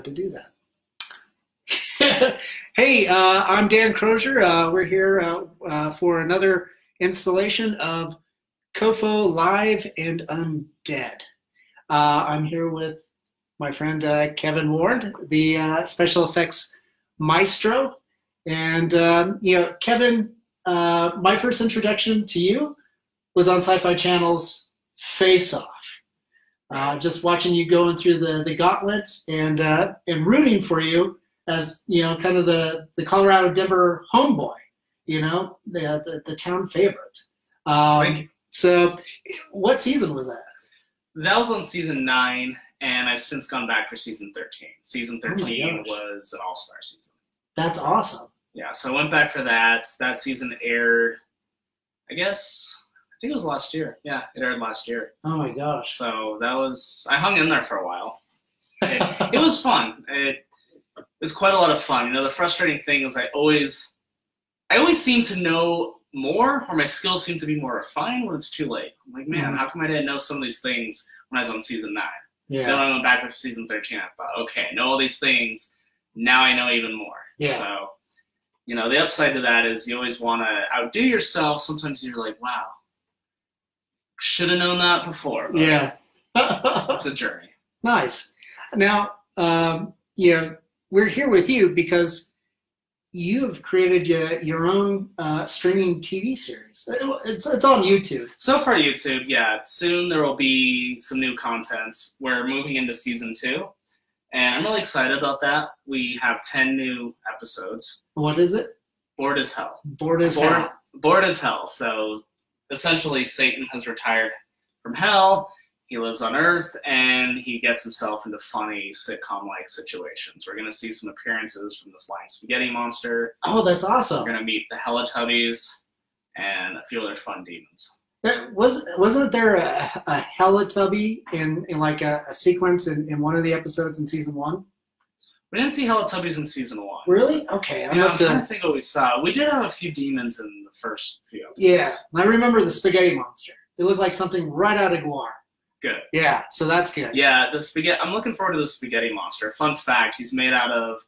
how to do that. hey, uh, I'm Dan Crosier. Uh, we're here uh, uh, for another installation of COFOH Live and Undead. Uh, I'm here with my friend Kevon Ward, the special effects maestro. And, um, you know, Kevon, my first introduction to you was on SyFy Channel's Face Off. Uh, just watching you going through the, the gauntlet and uh, and rooting for you as you know, kind of the, the Colorado Denver homeboy, you know, the the, the town favorite. Um, so, what season was that? That was on season nine, and I've since gone back for season thirteen. Season thirteen oh was an all star season. That's awesome. Yeah, so I went back for that. That season aired, I guess, think it was last year. Yeah, it aired last year. Oh my gosh. So that was I hung in there for a while. It, it was fun. It, it was quite a lot of fun. You know, the frustrating thing is I always I always seem to know more or my skills seem to be more refined when it's too late. I'm like, man, mm-hmm. how come I didn't know some of these things when I was on season nine? Yeah. Then I went back to season thirteen. I thought, okay, I know all these things. Now I know even more. Yeah. So, you know, the upside to that is you always want to outdo yourself. Sometimes you're like, wow, should have known that before. Yeah. it's a journey. Nice. Now, um, yeah, we're here with you because you have created your, your own uh, streaming TV series. It's, it's on YouTube. So far, YouTube, yeah. Soon there will be some new content. We're moving into season two, and I'm really excited about that. We have 10 new episodes. What is it? Bored as hell. Bored as Bored, hell. Bored as hell. So essentially Satan has retired from hell. He lives on Earth and he gets himself into funny sitcom like situations. We're going to see some appearances from the Flying Spaghetti Monster. Oh, that's awesome. We're going to meet the Helletubbies and a few other fun demons. There was wasn't there a, a Helletubby in, in like a, a sequence in, in one of the episodes in season one? We didn't see Helletubbies in season one. Really? Okay. I yeah, must I'm have... to think what we saw. We did have a few demons in the first few episodes. Yeah, I remember the spaghetti monster. It looked like something right out of GWAR. Good. Yeah, so that's good. Yeah, the spaghetti. I'm looking forward to the spaghetti monster. Fun fact: he's made out of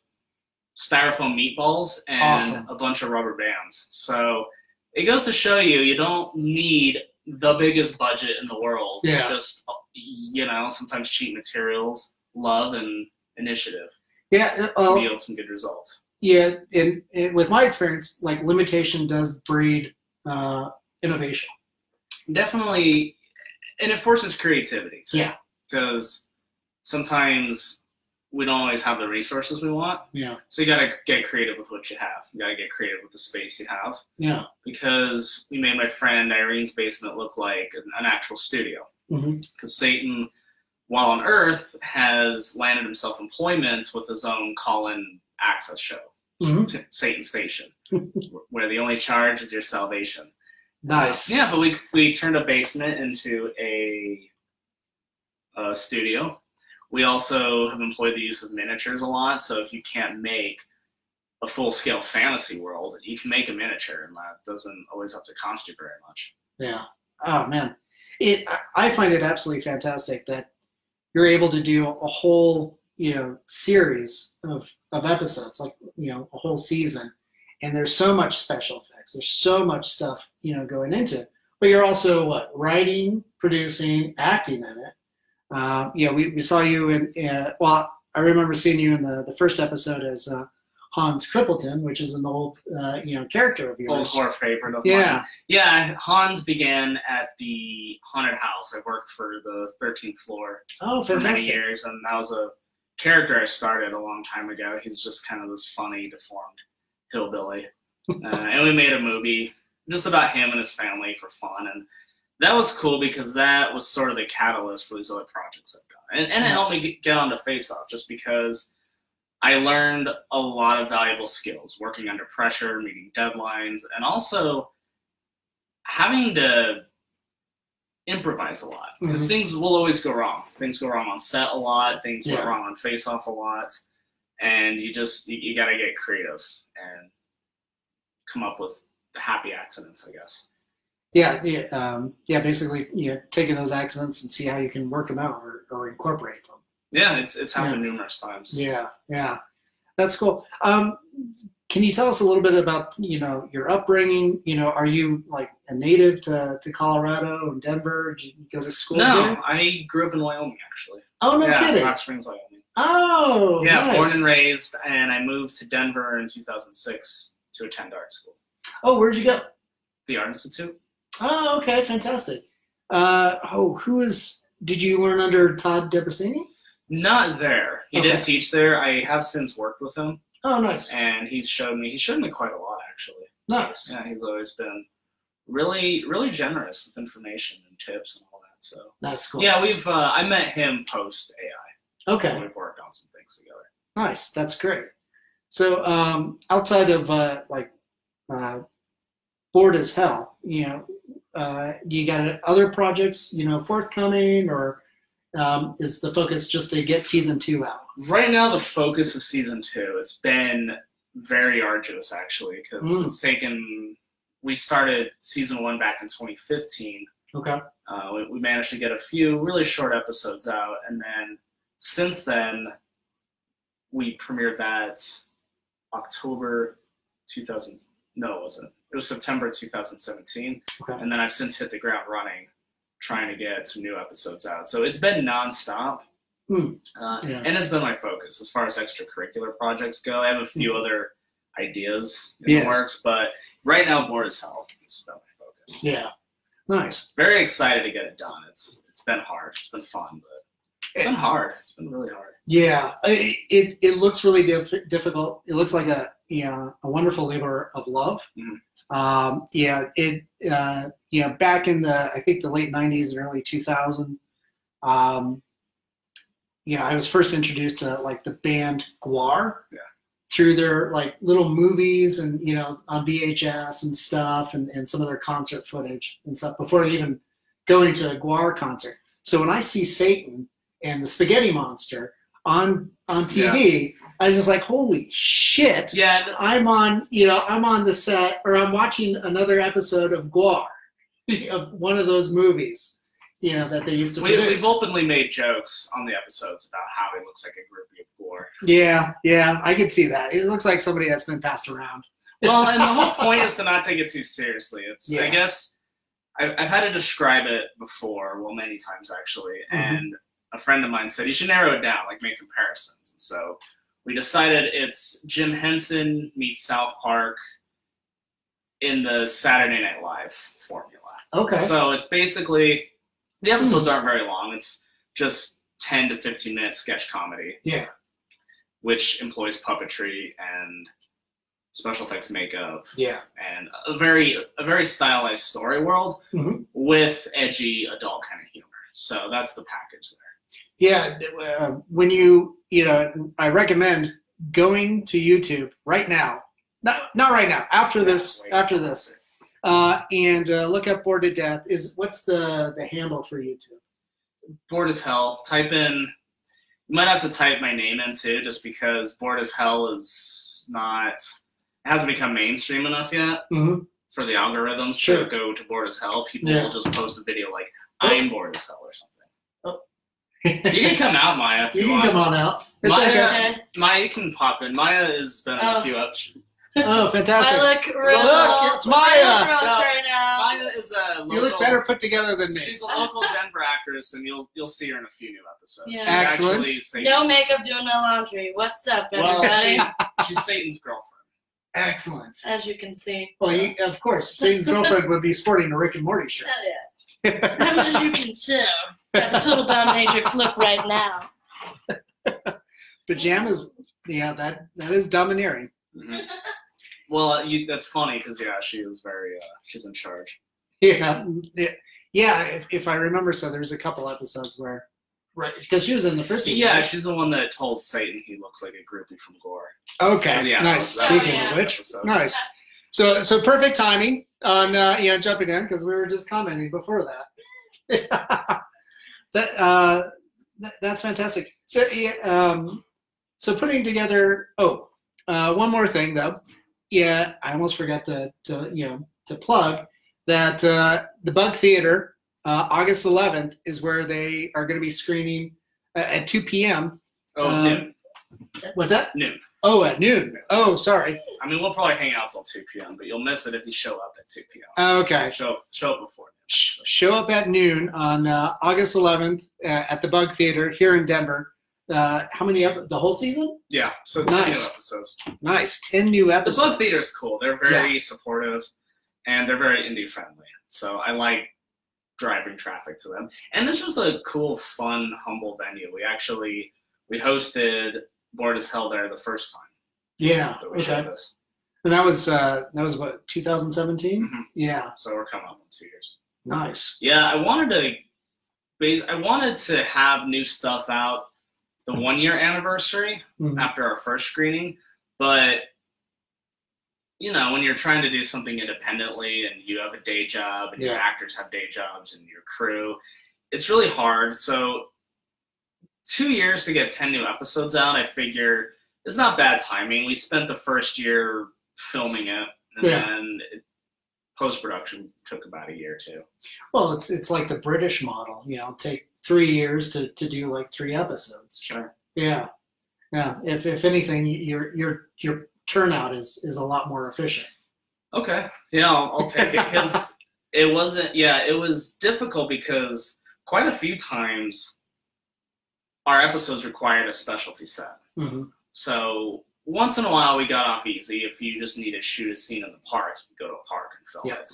styrofoam meatballs and awesome. a bunch of rubber bands. So it goes to show you, you don't need the biggest budget in the world. Yeah. Just you know, sometimes cheap materials, love, and initiative. Yeah, uh, yield some good results. Yeah, and, and, with my experience, like limitation does breed uh, innovation. Definitely, and it forces creativity too. Yeah, because sometimes we don't always have the resources we want. Yeah. So you gotta get creative with what you have. You gotta get creative with the space you have. Yeah. Because we made my friend Irene's basement look like an, an actual studio. Because mm-hmm. Satan while on Earth, has landed himself employment with his own call-in access show, mm-hmm. Satan Station, where the only charge is your salvation. Nice. Uh, yeah, but we we turned a basement into a, a studio. We also have employed the use of miniatures a lot. So if you can't make a full-scale fantasy world, you can make a miniature, and that doesn't always have to cost you very much. Yeah. Oh man, it. I find it absolutely fantastic that you're able to do a whole you know series of of episodes like you know a whole season. And there's so much special effects. There's so much stuff you know going into it. But you're also what writing producing acting in it. Uh, you know we, we saw you in uh, well i remember seeing you in the, the first episode as uh, Hans Crippleton, which is an old, uh, you know, character of yours. Old core favorite of yeah. mine. Yeah, Hans began at the haunted house. I worked for the 13th floor oh, for many years, and that was a character I started a long time ago. He's just kind of this funny, deformed hillbilly, uh, and we made a movie just about him and his family for fun, and that was cool because that was sort of the catalyst for these other projects I've done, and, and it helped me get on to Face Off just because I learned a lot of valuable skills working under pressure, meeting deadlines, and also having to improvise a lot because mm-hmm. things will always go wrong. Things go wrong on set a lot, things yeah. go wrong on face off a lot, and you just you, you got to get creative and come up with happy accidents, I guess. Yeah, yeah, um, yeah. Basically, you know, taking those accidents and see how you can work them out or, or incorporate them. Yeah, it's it's happened numerous times. Yeah, yeah, that's cool. Um, can you tell us a little bit about you know your upbringing? You know, are you like a native to, to Colorado and Denver? Did you go to school? No, here? I grew up in Wyoming actually. Oh no, yeah, kidding. Hot Springs, Wyoming. Oh, Yeah, nice. born and raised, and I moved to Denver in 2006 to attend art school, Oh, where'd you go? the Art Institute. Oh, okay, fantastic. Uh, oh, who is? Did you learn under Todd Debreceni? Not there. He Okay. did teach there. I have since worked with him, Oh, nice, and he's showed me. He showed me quite a lot actually. nice. Yeah, he's always been really, really generous with information and tips and all that. So That's cool. yeah, we've. Uh, I met him post AI. Okay. We've worked on some things together. Nice. That's great. So, um, outside of uh, like uh, bored as hell, you know, uh, you got other projects, you know, forthcoming, or um, is the focus just to get season two out? Right now, the focus of season two. It's been very arduous actually because Mm. it's taken. We started season one back in 2015. Okay. Uh, we, we managed to get a few really short episodes out, and then since then, we premiered that October 2000. No, it wasn't. It was September 2017, Okay. and then I've since hit the ground running, trying to get some new episodes out. So it's been nonstop, Hmm. uh, Yeah. and it's been my focus as far as extracurricular projects go. I have a few other ideas in. Yeah. the works, but right now, bored as hell has been my focus Yeah. Nice. very excited to get it done. It's it's been hard. It's been fun, but it's been hard. It's been really hard. Yeah. It it, it looks really diff- difficult. It looks like a know a wonderful labor of love. Mhm. Um, yeah. It uh, you know back in the I think the late '90s and early 2000s. Um, yeah, I was first introduced to like the band GWAR. Yeah. Through their like little movies and you know on VHS and stuff and, and some of their concert footage and stuff before even going to a GWAR concert. So when I see Satan and the Spaghetti Monster on on TV, I was just like, holy shit! Yeah, I'm on you know I'm on the set or I'm watching another episode of GWAR of one of those movies you know that they used to we, produce. we've openly made jokes on the episodes about how he looks like a groupie of GWAR. Yeah, yeah, I could see that. It looks like somebody that's been passed around. Well, and the whole point is to not take it too seriously. It's Yeah. I guess I, I've had to describe it before, well, many times actually, Mhm. and a friend of mine said you should narrow it down, like make comparisons. And so we decided it's Jim Henson meets South Park in the Saturday Night Live formula. Okay. So it's basically the episodes aren't very long. It's just 10 to 15 minute sketch comedy, yeah. which employs puppetry and special effects makeup Yeah. and a very a very stylized story world Mhm. with edgy adult kind of humor. So that's the package there. Yeah. Uh, when you you know, I recommend going to YouTube right now. Not not right now. After this. After this. Uh, and uh, look up Bored to Death. Is what's the the handle for YouTube? Bored as hell. Type in. You might have to type my name in too, just because bored as hell is not. It hasn't become mainstream enough yet. Mm-hmm. for the algorithms Sure. to go to bored as hell, people Yeah. will just post a video like. I'm bored as hell or something. You You can come out, Maya, if you, can want. come on out. It's Maya, okay. Maya can pop in. Maya has been in Oh. a few ups. Oh, fantastic. I look real. Look, it's Maya. look gross No, right now. Maya is a local, You look better put together than me. She's a local Denver actress, and you'll you'll see her in a few new episodes. Yeah. Excellent. No makeup doing my laundry. What's up, Well, everybody? she, she's Satan's girlfriend. Excellent. As you can see. Well, you, of course, Satan's girlfriend would be sporting a Rick and Morty shirt. Hell yeah. As you can tell, got the total dominatrix look right now. Pajamas, yeah, that that is domineering. Mhm. Well, uh, you, that's funny because yeah, she is very uh, she's in charge. Yeah, yeah. If, if I remember, so there's a couple episodes where, right, because she was in the first season. Yeah, right? she's the one that told Satan he looks like a groupie from GWAR. Okay, So, yeah, nice. Speaking yeah. of which, Episodes. nice. So so perfect timing on uh, you know jumping in because we were just commenting before that. that uh, that, that's fantastic. So yeah, um, so putting together. Oh, uh, one more thing though. Yeah, I almost forgot to, to you know to plug that uh, the Bug Theater uh, August 11th is where they are going to be screening uh, at 2 p.m. Oh, Um, noon. What's that? Noon. Oh, at noon. Oh, sorry. I mean, we'll probably hang out till 2 p.m., but you'll miss it if you show up at 2 p.m. Okay. Show, show up before. Sh- Show up at noon on uh, August 11th uh, at the Bug Theater here in Denver. Uh, how many? Ep- the whole season? Yeah, so Nice. new episodes. Nice. 10 new episodes. The episodes. Bug Theater's cool. They're very supportive, and they're very indie friendly. So I like driving traffic to them. And this was a cool, fun, humble venue. We actually we hosted Bored as Hell there the first time Yeah. that Okay. And that was uh, that was what 2017. Mhm. Yeah. So we're coming up on two years. Nice. Yeah, I wanted to. I wanted to have new stuff out the one year anniversary Mhm. after our first screening, but you know, when you're trying to do something independently and you have a day job and your actors have day jobs and your crew, it's really hard. So, two years to get 10 new episodes out, I figure it's not bad timing. We spent the first year filming it, and Yeah. then post production took about a year too. Well, it's it's like the British model. You know, take three years to, to do like three episodes. Sure. Yeah. Yeah. If if anything, your your your turnout is is a lot more efficient. Okay. Yeah, I'll, I'll take it because it wasn't. Yeah, it was difficult because quite a few times our episodes required a specialty set. hmm So once in a while we got off easy. If you just need to shoot a scene in the park, you go to a park film it.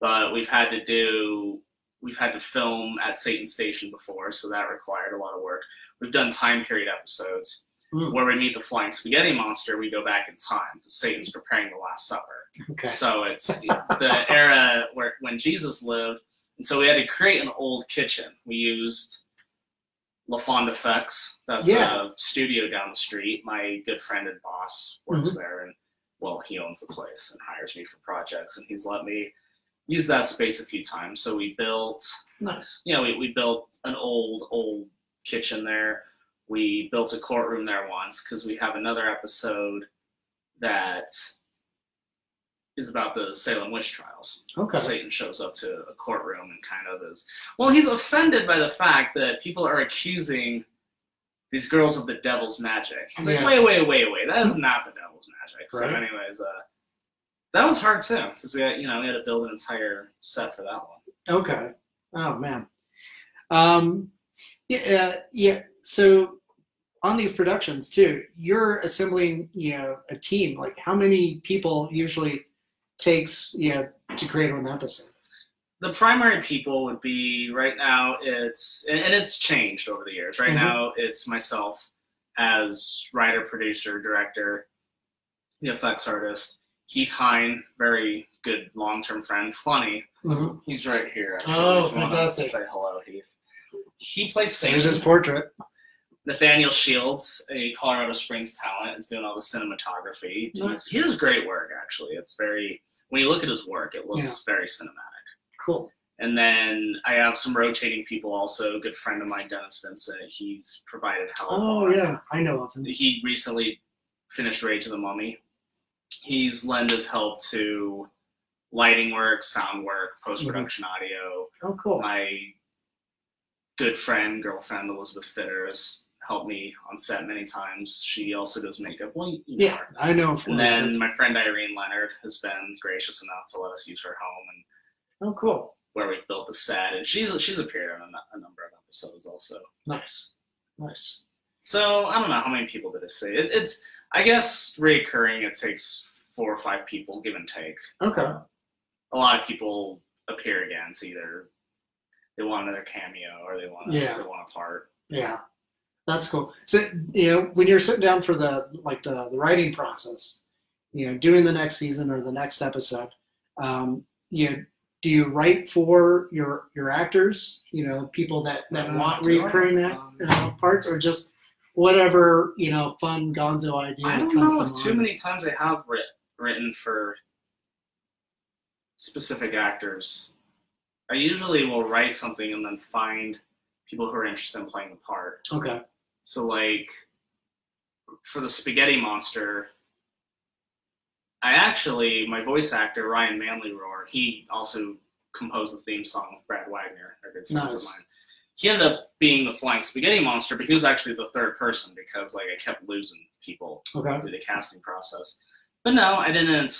But we've had to do. We've had to film at Satan Station before, so that required a lot of work. We've done time period episodes Mm. where we meet the flying spaghetti monster. We go back in time because Satan's preparing the Last Supper. Okay. So it's the era where when Jesus lived, and so we had to create an old kitchen. We used LaFond Effects. That's Yeah. a studio down the street. My good friend and boss works there, and well, he owns the place and hires me for projects, and he's let me use that space a few times. So we built Nice. you know, we, we built an old, old kitchen there. We built a courtroom there once because we have another episode that is about the Salem witch trials. Okay. Satan shows up to a courtroom and kind of is, well, he's offended by the fact that people are accusing these girls of the devil's magic. He's like, Yeah. wait, wait, wait, wait, that is mm-hmm. not the devil's magic. So, Right. anyways, uh, that was hard too because we had, you know, we had to build an entire set for that one. Okay. Oh man. Um, yeah. Uh, yeah. So on these productions too, you're assembling, you know, a team. Like, how many people usually takes, you know, to create an episode? the primary people would be right now it's and it's changed over the years right Mhm. now it's myself as writer producer director the effects artist heath hine very good long-term friend funny Mm-hmm. he's right here actually, Oh, fantastic. say hello heath he plays There's his portrait. Nathaniel Shields, a Colorado Springs talent, is doing all the cinematography. Nice. He does great work, actually. It's very, when you look at his work, it looks very cinematic. Cool. And then I have some rotating people also. A good friend of mine, Dennis Vincent, he's provided help. Oh on- yeah, I know of him. He recently finished Rage of the Mummy. He's lent his help to lighting work, sound work, post production mm-hmm. audio. Oh cool. My good friend, girlfriend, Elizabeth Fitter, has helped me on set many times. She also does makeup. Well, you know Yeah, her. I know. And then my friend Irene Leonard has been gracious enough to let us use her home and Oh cool. where we've built the set, and she's she's appeared on a, a number of episodes also. Nice. Nice. So I don't know how many people did I say. It, it's I guess reoccurring, It takes four or five people, give and take. Okay. A lot of people appear again. It's either they want another cameo or they want Yeah. they want a part. Yeah, that's cool. So you know, when you're sitting down for the like the, the writing process, you know, doing the next season or the next episode, um, you know, do you write for your your actors? You know, people that that Uh, want do I? recurring act, Um, uh, parts, or just whatever you know, fun Gonzo idea I don't comes know to too many times I have writ, written for specific actors. I usually will write something and then find people who are interested in playing the part. Okay. So like for the spaghetti monster, I actually my voice actor Ryan Manley Roar, he also composed the theme song with Brad Wagner, a good friends of mine. He ended up being the flying spaghetti monster, but he was actually the third person because like I kept losing people Okay. through the casting process. But no, I didn't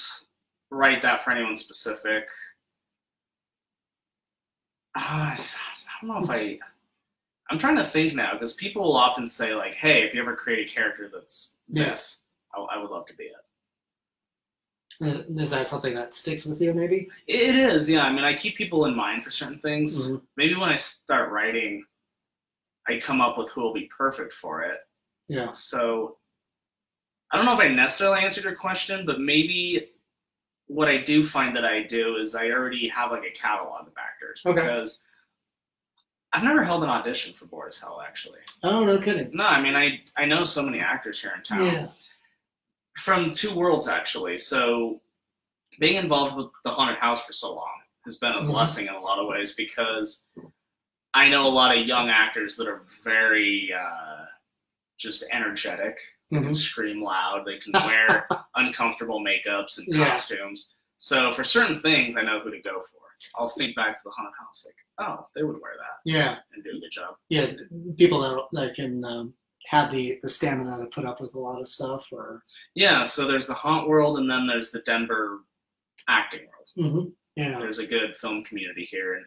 write that for anyone specific. Uh, I don't know if I. I'm trying to think now because people will often say like, "Hey, if you ever create a character that's Yeah. I, I would love to be it." Is, that something that sticks with you, maybe? It is, yeah. I mean, I keep people in mind for certain things. Mhm. Maybe when I start writing, I come up with who will be perfect for it. Yeah. So I don't know if I necessarily answered your question, but maybe what I do find that I do is I already have like a catalog of actors Okay. because I've never held an audition for Bored as Hell actually. Oh, no kidding. No, I mean I I know so many actors here in town Yeah. From two worlds actually. So being involved with the haunted house for so long has been a Mhm. blessing in a lot of ways because I know a lot of young actors that are very uh, just energetic. They can Mhm. scream loud. They can wear uncomfortable makeups and Yeah. costumes. So for certain things, I know who to go for. I'll think back to the haunted house, like, oh, they would wear that Yeah. and do a good job. Yeah. People that, that can um, have the, the stamina to put up with a lot of stuff or. Yeah. So there's the haunt world, and then there's the Denver acting world. Mhm. Yeah. there's a good film community here and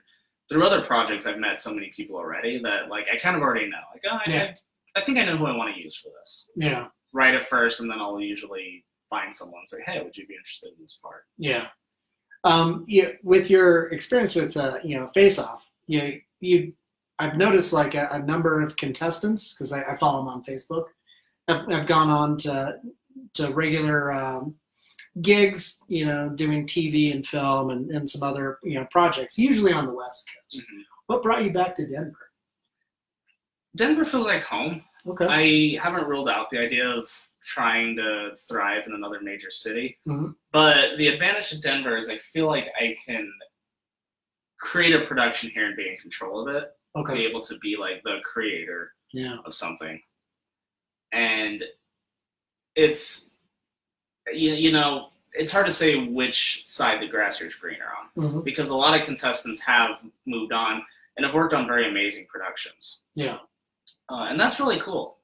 through other projects i've met so many people already that like i kind of already know like oh, I, Yeah. I, I think i know who i want to use for this Yeah. write it first and then i'll usually find someone and say hey would you be interested in this part Yeah. Um, yeah, with your experience with uh, you know Face Off, you you I've noticed like a, a number of contestants because I, I follow them on Facebook. Have, have gone on to to regular um, gigs, you know, doing TV and film and, and some other you know projects, usually on the West Coast. Mhm. What brought you back to Denver? denver feels like home Okay. i haven't ruled out the idea of trying to thrive in another major city Mhm. but the advantage to denver is i feel like i can create a production here and be in control of it be okay. able to be like the creator Yeah. of something and it's you, you know it's hard to say which side the grass is greener on hmm because a lot of contestants have moved on and have worked on very amazing productions Yeah. uh, and that's really cool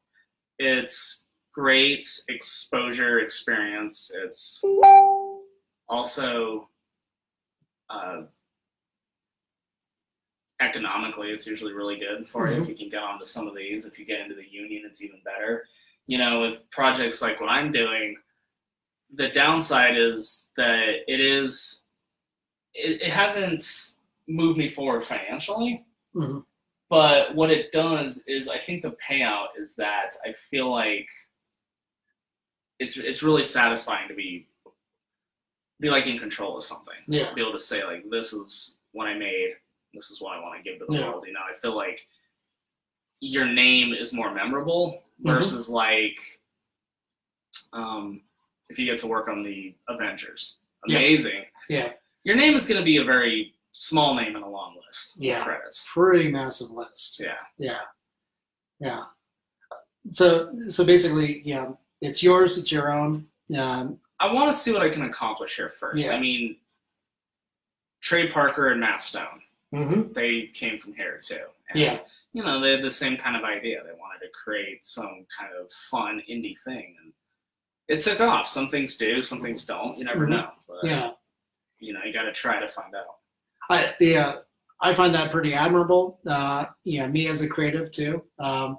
it's great exposure experience it's also uh, economically it's usually really good for you if you can get onto some of these if you get into the union it's even better. You know with projects like what i'm doing the downside is that it is it, it hasn't moved me forward financially. Hmm but what it does is I think the payout is that I feel like it's it's really satisfying to be be like in control of something. Yeah. Be able to say like this is what I made, this is what I want to give to the Yeah. world. You know, I feel like your name is more memorable Mhm. versus like um if you get to work on the Avengers. Yeah. Amazing. Yeah. Your name is gonna be a very small name in a long list Yeah. of credits. Pretty massive list. Yeah. Yeah. Yeah. So so basically, yeah, it's yours. It's your own. Um, I want to see what I can accomplish here first. Yeah. I mean, Trey Parker and Matt Stone, mhm. they came from here too. And, Yeah. You know, they had the same kind of idea. They wanted to create some kind of fun indie thing, and it took off. Some things do, some things don't. You never Mhm. know. But, Yeah. You know, you got to try to find out. I yeah, I find that pretty admirable. Uh, yeah, me as a creative too. Um,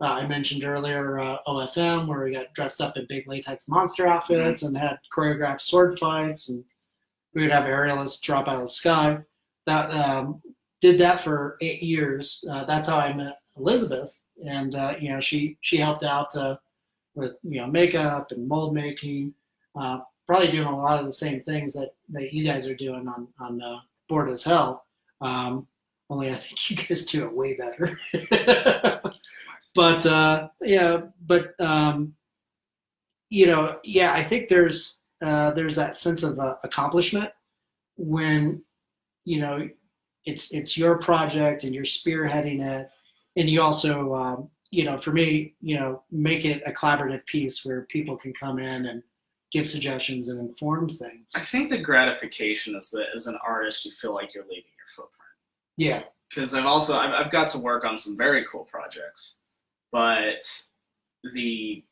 uh, I mentioned earlier uh, OFM where we got dressed up in big latex monster outfits and had choreographed sword fights, and we would have aerialists drop out of the sky. That um, did that for eight years. Uh, that's how I met Elizabeth, and uh, you know she she helped out uh, with you know makeup and mold making. Uh, probably doing a lot of the same things that, that you guys are doing on on uh, board as hell. Um, only I think you guys do it way better. but uh, yeah, but um, you know, yeah, I think there's there's that sense of accomplishment when you know it's it's your project and you're spearheading it, and you also um, you know, for me, you know, make it a collaborative piece where people can come in and give suggestions and inform things. I think the gratification is that as an artist, you feel like you're leaving your footprint. Yeah, because I've also I've, I've got to work on some very cool projects, but the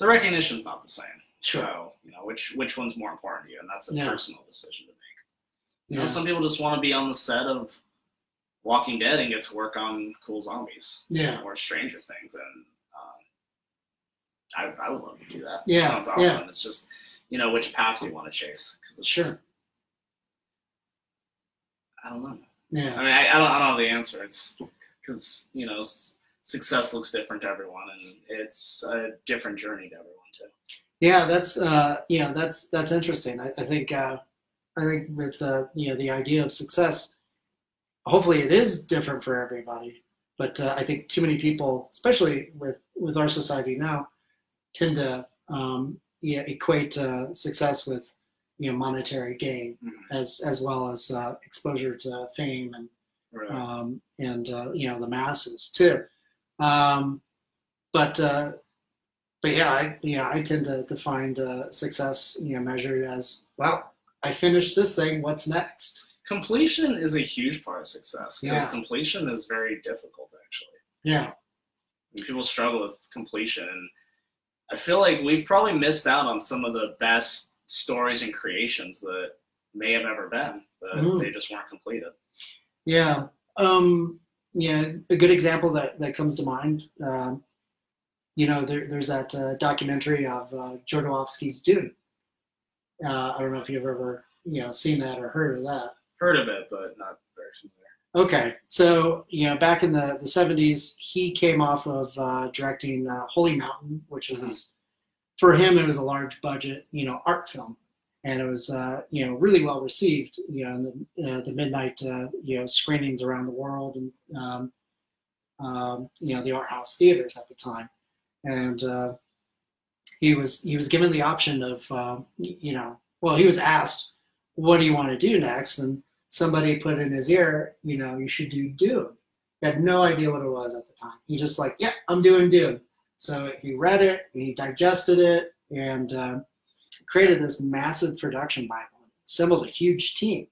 the recognition's not the same. Sure. So you know which which one's more important to you, and that's a Yeah. personal decision to. You Yeah. know, some people just want to be on the set of Walking Dead and get to work on cool zombies Yeah. or Stranger Things, and um, I I would love to do that. Yeah, sounds awesome. yeah. It's just you know which path do you want to chase? Because it's Sure. I don't know. Yeah. I mean, I, I don't I don't know the answer. It's because you know success looks different to everyone, and it's a different journey to everyone too. Yeah, that's uh, yeah, that's that's interesting. I, I think uh, I think with uh, you know the idea of success, hopefully it is different for everybody. But uh, I think too many people, especially with with our society now, tend to um, yeah, equate uh, success with you know monetary gain Mhm. as as well as uh, exposure to fame and Right. um, and uh, you know the masses too. Um, but uh, but yeah, I yeah I tend to, to find uh, success you know measured as well. I finished this thing. What's next? completion is a huge part of success because Yeah. completion is very difficult actually. Yeah, And people struggle with completion, and I feel like we've probably missed out on some of the best stories and creations that may have ever been, but Mhm. they just weren't completed. yeah, um, yeah. A good example that that comes to mind. Um, you know, there, there's that uh, documentary of uh, Jodorowsky's Dune. Uh, I don't know if you've ever you know seen that or heard of that. Heard of it, but not very familiar. Okay, so you know, back in the the seventies, he came off of uh, directing uh, Holy Mountain, which was his, for him it was a large budget, you know, art film, and it was uh, you know really well received, you know, in the uh, the midnight uh, you know screenings around the world and um, um, you know the art house theaters at the time, and uh, he was he was given the option of uh, you know, well, he was asked, what do you want to do next, and somebody put in his ear, you know, you should do Dune. He had no idea what it was at the time. He just like, yeah, I'm doing Dune. So he read it, and he digested it, and uh, created this massive production Bible. Assembled a huge team,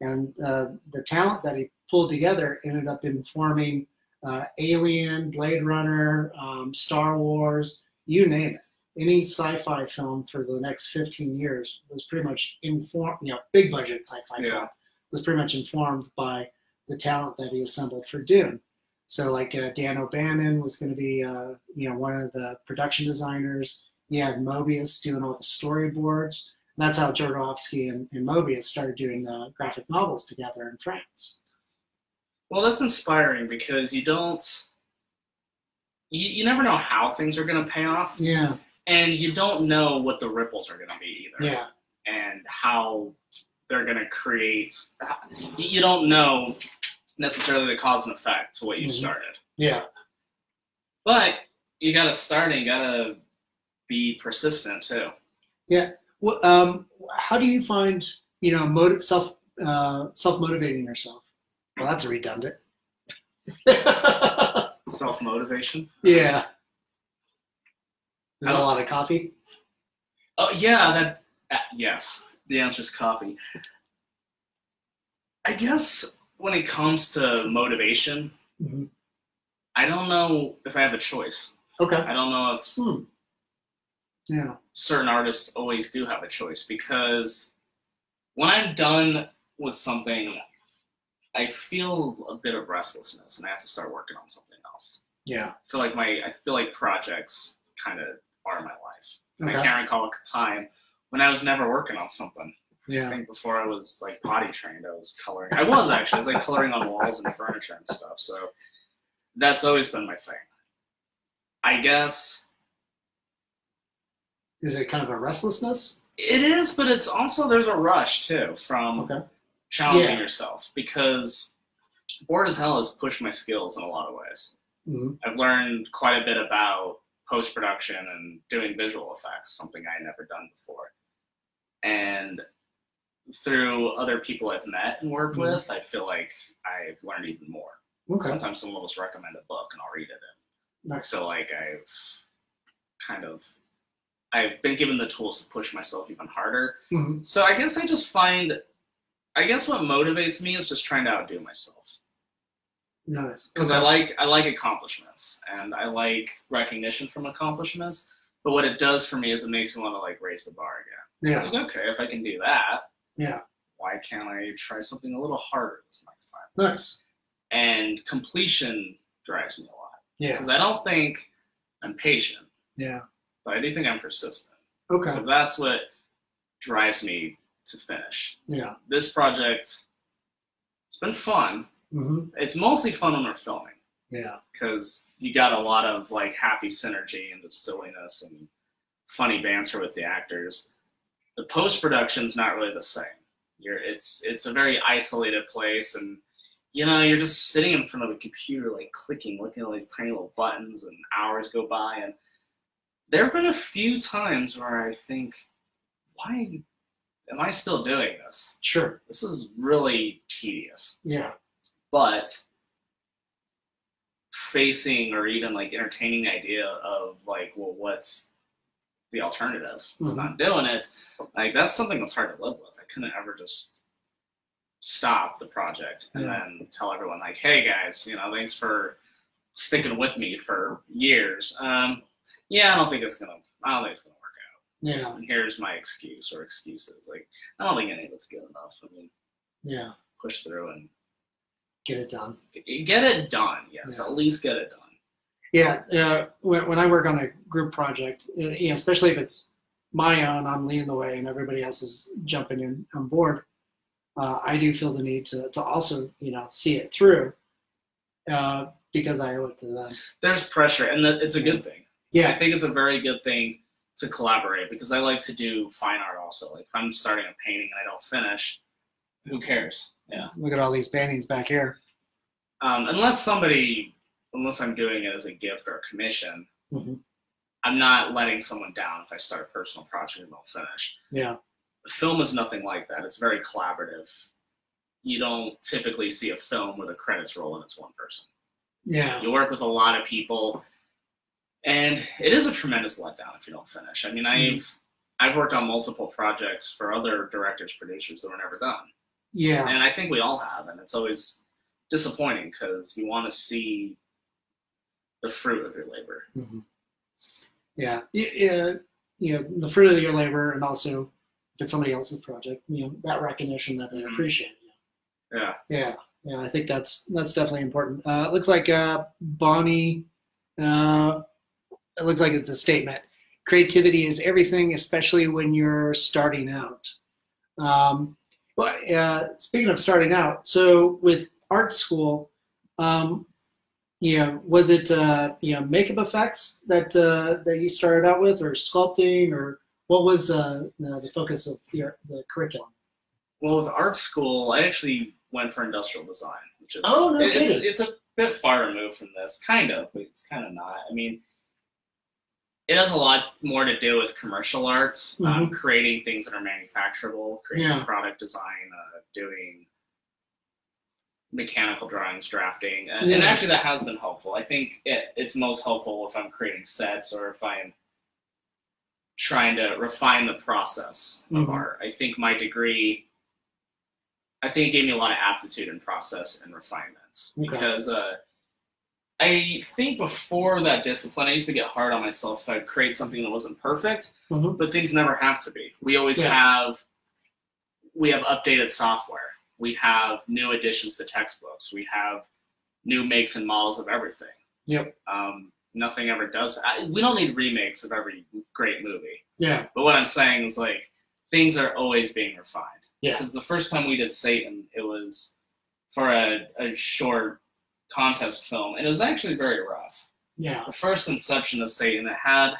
and uh, the talent that he pulled together ended up informing uh, Alien, Blade Runner, um, Star Wars, you name it. Any sci-fi film for the next 15 years was pretty much informed, you know, big budget sci-fi Yeah. film was pretty much informed by the talent that he assembled for Dune. So like uh, Dan O'Bannon was going to be, uh, you know, one of the production designers. He had Moebius doing all the storyboards. And that's how Jodorowsky and, and Moebius started doing uh, graphic novels together in France. Well, that's inspiring because you don't, you, you never know how things are going to pay off, Yeah, and you don't know what the ripples are going to be either. yeah, and how they're going to create. You don't know necessarily the cause and effect to what you Mhm. started, yeah, but you got to start and you got to be persistent too. What, um, how do you find, you know, motiv- self uh, self motivating yourself? Well, that's redundant. Self motivation. yeah. Is that a Um, lot of coffee? Oh yeah, that uh, yes. The answer is coffee. I guess when it comes to motivation, Mhm. I don't know if I have a choice. Okay. I don't know if Hmm. Yeah. certain artists always do have a choice because when I'm done with something, I feel a bit of restlessness and I have to start working on something else. Yeah. I feel like my I feel like projects kind of are my life. And I can't recall a time when I was never working on something. Yeah. I think before I was like potty trained, I was coloring. I was actually. I was like coloring on walls and furniture and stuff. So that's always been my thing. I guess Is it kind of a restlessness? it is, but it's also there's a rush too from Okay. challenging Yeah. yourself because bored as hell has pushed my skills in a lot of ways. hmm I've learned quite a bit about post production and doing visual effects, something I had never done before. And through other people I've met and worked Mhm. with, I feel like I've learned even more. Okay. Sometimes someone will just recommend a book and I'll read it. And I Nice. feel like I've kind of I've been given the tools to push myself even harder. Mhm. So I guess I just find I guess what motivates me is just trying to outdo myself. Nice. because I like I like accomplishments and I like recognition from accomplishments. But what it does for me is it makes me want to like raise the bar again. Yeah. Like, okay, if I can do that, Yeah. why can't I try something a little harder this next time? Nice. And completion drives me a lot Yeah. because I don't think I'm patient, Yeah. but I do think I'm persistent. Okay. So that's what drives me to finish. Yeah. This project, it's been fun. Hmm It's mostly fun when we're filming Yeah. because you got a lot of like happy synergy and the silliness and funny banter with the actors. The post production's not really the same. You're it's it's a very isolated place and you know you're just sitting in front of a computer like clicking, looking at all these tiny little buttons and hours go by and there have been a few times where I think, why am I still doing this? Sure. This is really tedious Yeah. But facing or even like entertaining the idea of like well what's the alternative to Mhm. not doing it like that's something that's hard to live with i couldn't ever just stop the project and Yeah. then tell everyone like hey guys you know thanks for sticking with me for years um yeah i don't think it's gonna i don't think it's gonna work out Yeah. and here's my excuse or excuses like i don't think any of it's good enough i mean Yeah. push through and Get it done. get it done yes Yeah. at least get it done Yeah, uh, when, when I work on a group project, uh, you know, especially if it's my own, I'm leading the way and everybody else is jumping in on board. Uh, I do feel the need to, to also, you know, see it through uh, because I owe it to them. there's pressure and that it's a good thing Yeah. i think it's a very good thing to collaborate because i like to do fine art also like if i'm starting a painting and i don't finish who cares? Yeah. Look at all these paintings back here. um, unless somebody unless i'm doing it as a gift or a commission Mhm. i'm not letting someone down if i start a personal project and don't finish. Yeah, film is nothing like that. It's very collaborative. You don't typically see a film where the credits roll and it's one person. Yeah, You work with a lot of people, and it is a tremendous letdown if you don't finish. I mean, I've I've worked on multiple projects for other directors, producers that were never done, yeah, and I think we all have, and it's always disappointing because you want to see the fruit of your labor. Mhm. yeah. Y- yeah. You know, the fruit of your labor, and also if it's somebody else's project, you know, that recognition that they Mhm. appreciate. Yeah, Yeah, yeah, I think that's that's definitely important. Uh, it looks like uh, Bonnie. Uh, it looks like it's a statement. Creativity is everything, especially when you're starting out. Um, but uh, speaking of starting out, so with art school, um, you know, was it uh, you know makeup effects that uh, that you started out with, or sculpting, or what was uh, the, the focus of the, the curriculum? Well, with art school, I actually went for industrial design, which is Oh, no it's, it's a bit far removed from this, kind of, but it's kind of not. I mean, it has a lot more to do with commercial art, um, creating things that are manufacturable, creating Yeah. product design, uh, doing mechanical drawings, drafting, and, and actually that has been helpful. I think it, it's most helpful if I'm creating sets or if I'm trying to refine the process of Mhm. art. I think my degree, I think it gave me a lot of aptitude in process and refinement Okay. because uh, I think before that discipline, I used to get hard on myself if I'd create something that wasn't perfect, Mhm. but things never have to be. We always Yeah. have, we have updated software. We have new additions to textbooks. We have new makes and models of everything. Yep. Um, nothing ever does. I, we don't need remakes of every great movie. Yeah. But what I'm saying is like things are always being refined. Yeah. Because the first time we did Satan, it was for a, a short contest film, and it was actually very rough. Yeah. The first inception of Satan, that had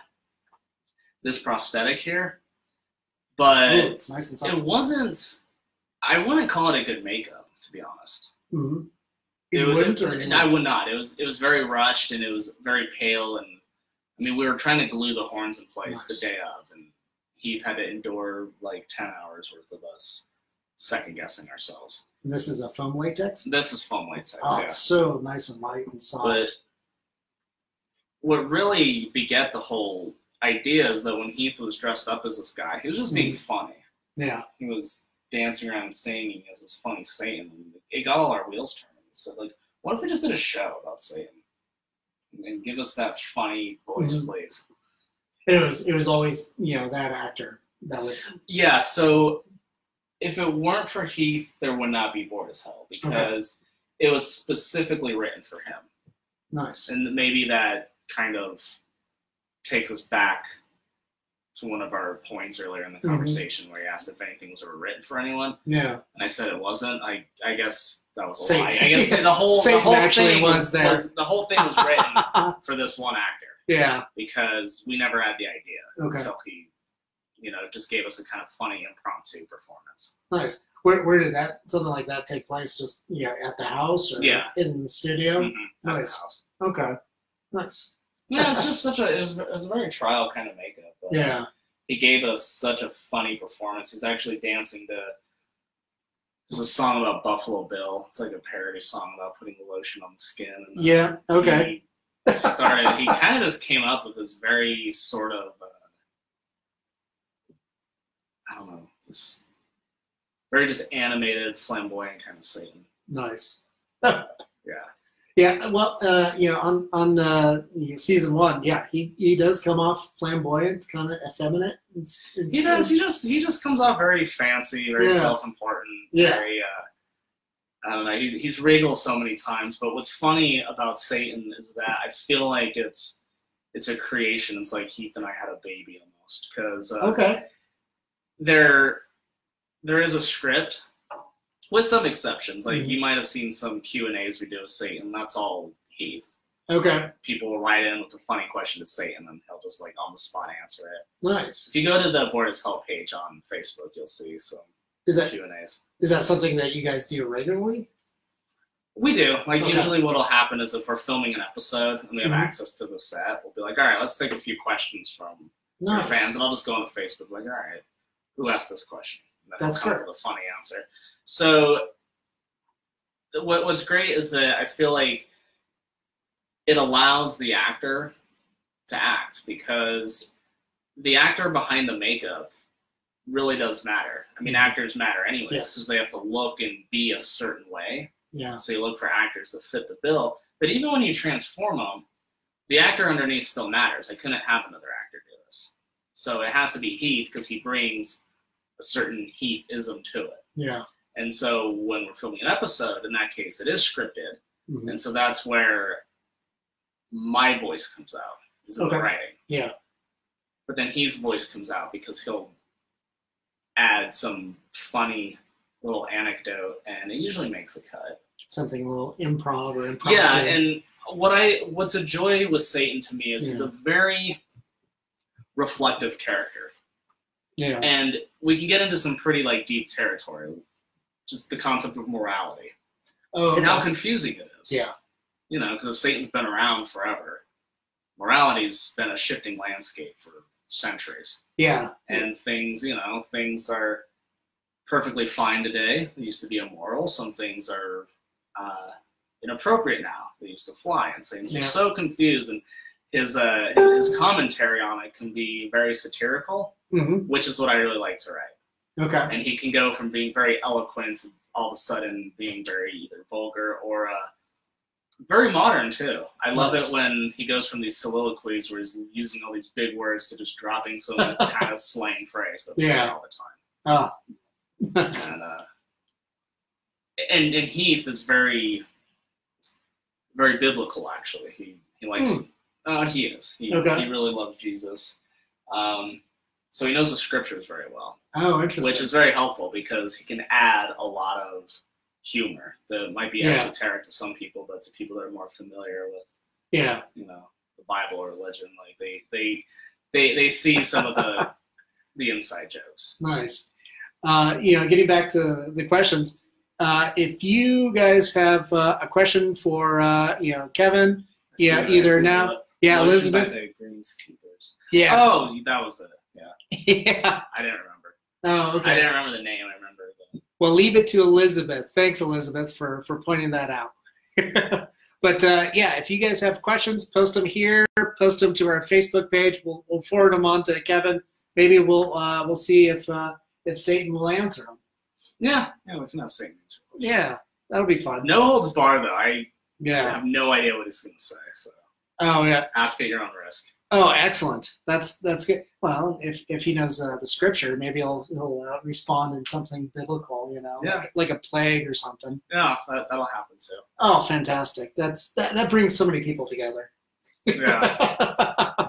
this prosthetic here, but Ooh, it's nice and soft. it wasn't. I wouldn't call it a good makeup, to be honest. Mhm. It You wouldn't, or you and I would? would not. It was it was very rushed and it was very pale and I mean we were trying to glue the horns in place the day of and Heath had to endure like ten hours worth of us second guessing ourselves. And this is a foam latex. This is foam latex, Oh, yeah. so nice and light and soft. But what really beget the whole idea is that when Heath was dressed up as this guy, he was just being funny. yeah. He was dancing around and singing as this funny Satan. It got all our wheels turning. Said, like, what if we just did a show about Satan? And give us that funny voice, Mhm. please. It was it was always you know that actor that would Yeah, so if it weren't for Heath, there would not be Bored as Hell because it was specifically written for him. nice. And maybe that kind of takes us back to one of our points earlier in the Mhm. conversation where you asked if anything was ever written for anyone. Yeah. And I said it wasn't. I I guess that was a Satan. lie. I guess the whole Satan the whole actually thing was there. the whole thing was written for this one actor yeah. because we never had the idea Okay. until he, you know, just gave us a kind of funny impromptu performance. Nice. Where where did that something like that take place? Just you know at the house or Yeah. in the studio? Mhm, at the Nice. house. Okay. Nice. Yeah, it's just such a it was, it was a very trial kind of makeup. But Yeah. he gave us such a funny performance. He's actually dancing to. There's a song about Buffalo Bill. It's like a parody song about putting the lotion on the skin. And, uh, Yeah. Okay. He started. he kind of just came up with this very sort of. Uh, I don't know. This very just animated, flamboyant kind of Satan. Nice. Yeah. Yeah, well, uh, you know, on on uh, you know, season one, yeah, he, he does come off flamboyant, kind of effeminate. It's, He does. He just he just comes off very fancy, very Yeah. self-important, Yeah. very. Uh, I don't know. He, he's wriggled so many times, but what's funny about Satan is that I feel like it's it's a creation. It's like Heath and I had a baby almost because uh, Okay. There there is a script with some exceptions. Like Mhm. you might have seen some Q and A's we do with Satan. That's all Heath. Okay. People will write in with a funny question to Satan, and he'll just like on the spot answer it. Nice. If you go to the Bored as Hell page on Facebook, you'll see some Is that Q and A's. is that something that you guys do regularly? We do. Like Okay. usually, what'll happen is if we're filming an episode and we have Mhm. access to the set, we'll be like, all right, let's take a few questions from our Nice. fans, and I'll just go on Facebook like, all right, who asked this question? Then That's up great. with a funny answer. So, what what's great is that I feel like it allows the actor to act because the actor behind the makeup really does matter. I mean, actors matter anyways Mm-hmm. Yes. because they have to look and be a certain way. Yeah. So you look for actors that fit the bill. But even when you transform them, the actor underneath still matters. I couldn't have another actor. So it has to be Heath because he brings a certain Heath-ism to it. Yeah. And so when we're filming an episode, in that case, it is scripted. Mhm. And so that's where my voice comes out, is in Okay. the writing. Yeah. But then Heath's voice comes out because he'll add some funny little anecdote, and it usually makes a cut. Something a little improv or impromptu. Yeah, and what I what's a joy with Satan to me is he's a very reflective character, yeah. and we can get into some pretty like deep territory, just the concept of morality Oh. and how confusing it is. Yeah. you know, because if Satan's been around forever, morality's been a shifting landscape for centuries, Yeah. and things, you know, things are perfectly fine today. They used to be immoral. Some things are uh, inappropriate now. They used to fly, and Satan's Yeah. just so confused. And his uh, his commentary on it can be very satirical, hmm which is what I really like to write. Okay. And he can go from being very eloquent to all of a sudden being very either vulgar or uh, very modern too. I love Nice. it when he goes from these soliloquies where he's using all these big words to just dropping some kind of slang phrase that Yeah. all the time. Ah. Nice. And uh, and and Heath is very very biblical actually. He he likes Hmm. Uh, he is. He Okay. he really loves Jesus. Um, so he knows the scriptures very well Oh, interesting. which is very helpful because he can add a lot of humor that might be Yeah. esoteric to some people, but to people that are more familiar with, yeah. you know, the Bible or religion, like they they they, they see some of the the inside jokes. Nice. Uh, you know, getting back to the questions, uh, if you guys have uh, a question for uh, you know Kevon, Yeah, I see- I either now- yeah, lotion by Elizabeth, the Greenskeepers. yeah, Oh, that was it. Yeah, yeah. I didn't remember. Oh, okay. I didn't remember the name. I remember the. Well, leave it to Elizabeth. Thanks, Elizabeth, for for pointing that out. but uh, yeah, if you guys have questions, post them here. Post them to our Facebook page. We'll, we'll forward them on to Kevon. Maybe we'll uh, we'll see if uh, if Satan will answer them. Yeah, yeah, we can have segments. Yeah, that'll be fun. No holds bar though. I I Yeah. have no idea what he's going to say. So Oh yeah. ask at your own risk. Oh, excellent. That's that's good. Well, if if he knows uh, the scripture, maybe he'll he'll uh, respond in something biblical. You know, Yeah. like, like a plague or something. Yeah, that, that'll happen too. Oh, fantastic! That's that that brings so many people together. Yeah.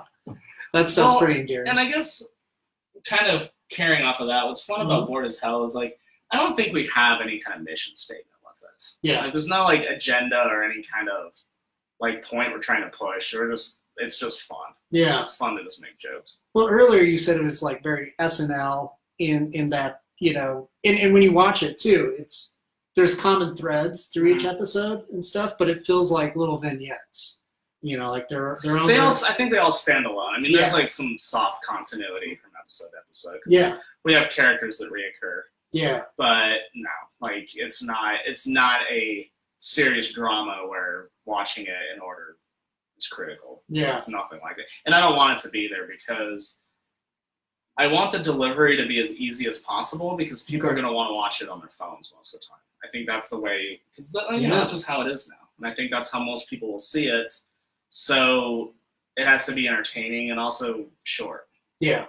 that stuff's Well, pretty endearing. And I guess kind of carrying off of that, what's fun Mm-hmm. about Bored as Hell is like I don't think we have any kind of mission statement with it. Yeah. Like there's no like agenda or any kind of like point we're trying to push. We're just it's just fun. yeah. It's fun to just make jokes. Well, earlier you said it was like very SNL in in that you know, and, and when you watch it too, it's there's common threads through each Mhm. episode and stuff, but it feels like little vignettes. You know, like their their own. They all I think they all stand alone. I mean there's Yeah. like some soft continuity from episode to episode. yeah, We have characters that reoccur. yeah, but no, like it's not it's not a serious drama where watching it in order is critical. Yeah. It's nothing like it. And I don't want it to be there because I want the delivery to be as easy as possible because people are going to want to watch it on their phones most of the time. I think that's the way because you know Yeah. that's just how it is now, and I think that's how most people will see it. So it has to be entertaining and also short. yeah,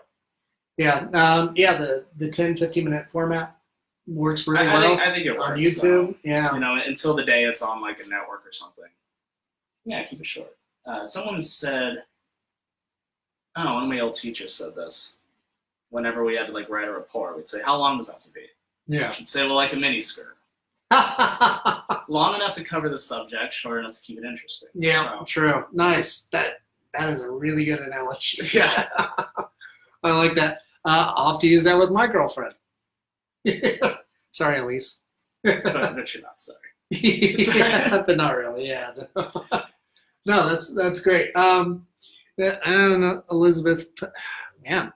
yeah, um, yeah. The the 10, 15 minute format works really I, I well think I think it works on so. YouTube. Yeah, you know, until the day it's on like a network or something. Yeah, keep it short. Uh, someone said, oh, one of my old teachers said this. Whenever we had to like write a report, we'd say, "How long does that have to be?" yeah. She'd say, "Well, like a mini skirt, long enough to cover the subject, short enough to keep it interesting." yeah, So, true. Nice. That that is a really good analogy. yeah. I like that. Uh, I'll have to use that with my girlfriend. Sorry, Elise. but, but you're not sorry. yeah, but not really. Yeah. No, that's that's great. Um, I don't know, Elizabeth. Man,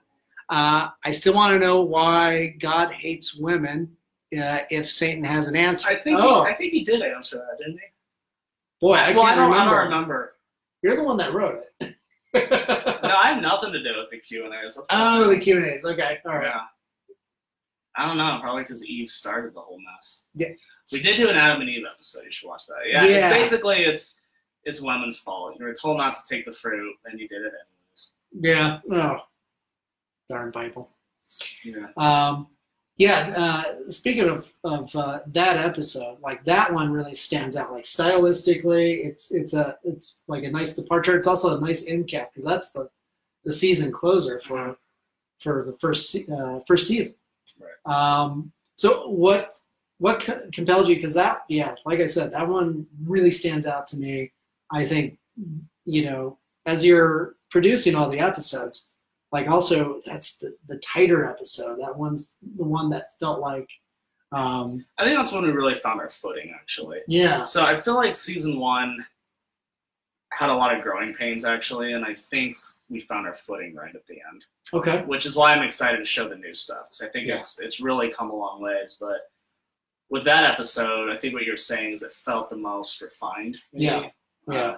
uh, I still want to know why God hates women. Uh, if Satan has an answer. I think Oh. he, I think he did answer that, didn't he? Boy, I well, can't I don't, remember. I don't remember. You're the one that wrote it. No, I have nothing to do with the Q and A's. oh, the Q and A's. Okay, all right. Yeah. I don't know. Probably because Eve started the whole mess. Yeah. We did do an Adam and Eve episode. You should watch that. Yeah. Yeah. Basically, it's it's women's fault. You were told not to take the fruit, and you did it anyways. Yeah. Oh, darn Bible. Yeah. Um, yeah. Uh, speaking of of uh, that episode, like that one really stands out. Like stylistically, it's it's a it's like a nice departure. It's also a nice end cap because that's the the season closer for for the first uh, first season. Right. Um, so what what co- compelled you? Because that yeah, like I said, that one really stands out to me. I think you know as you're producing all the episodes like also that's the, the tighter episode that one's the one that felt like um I think that's when we really found our footing, actually. yeah So I feel like season one had a lot of growing pains, actually, and I think we found our footing right at the end. okay which is why I'm excited to show the new stuff because I think Yeah. it's it's really come a long ways. But with that episode, I think what you're saying is it felt the most refined. maybe. Yeah. Yeah.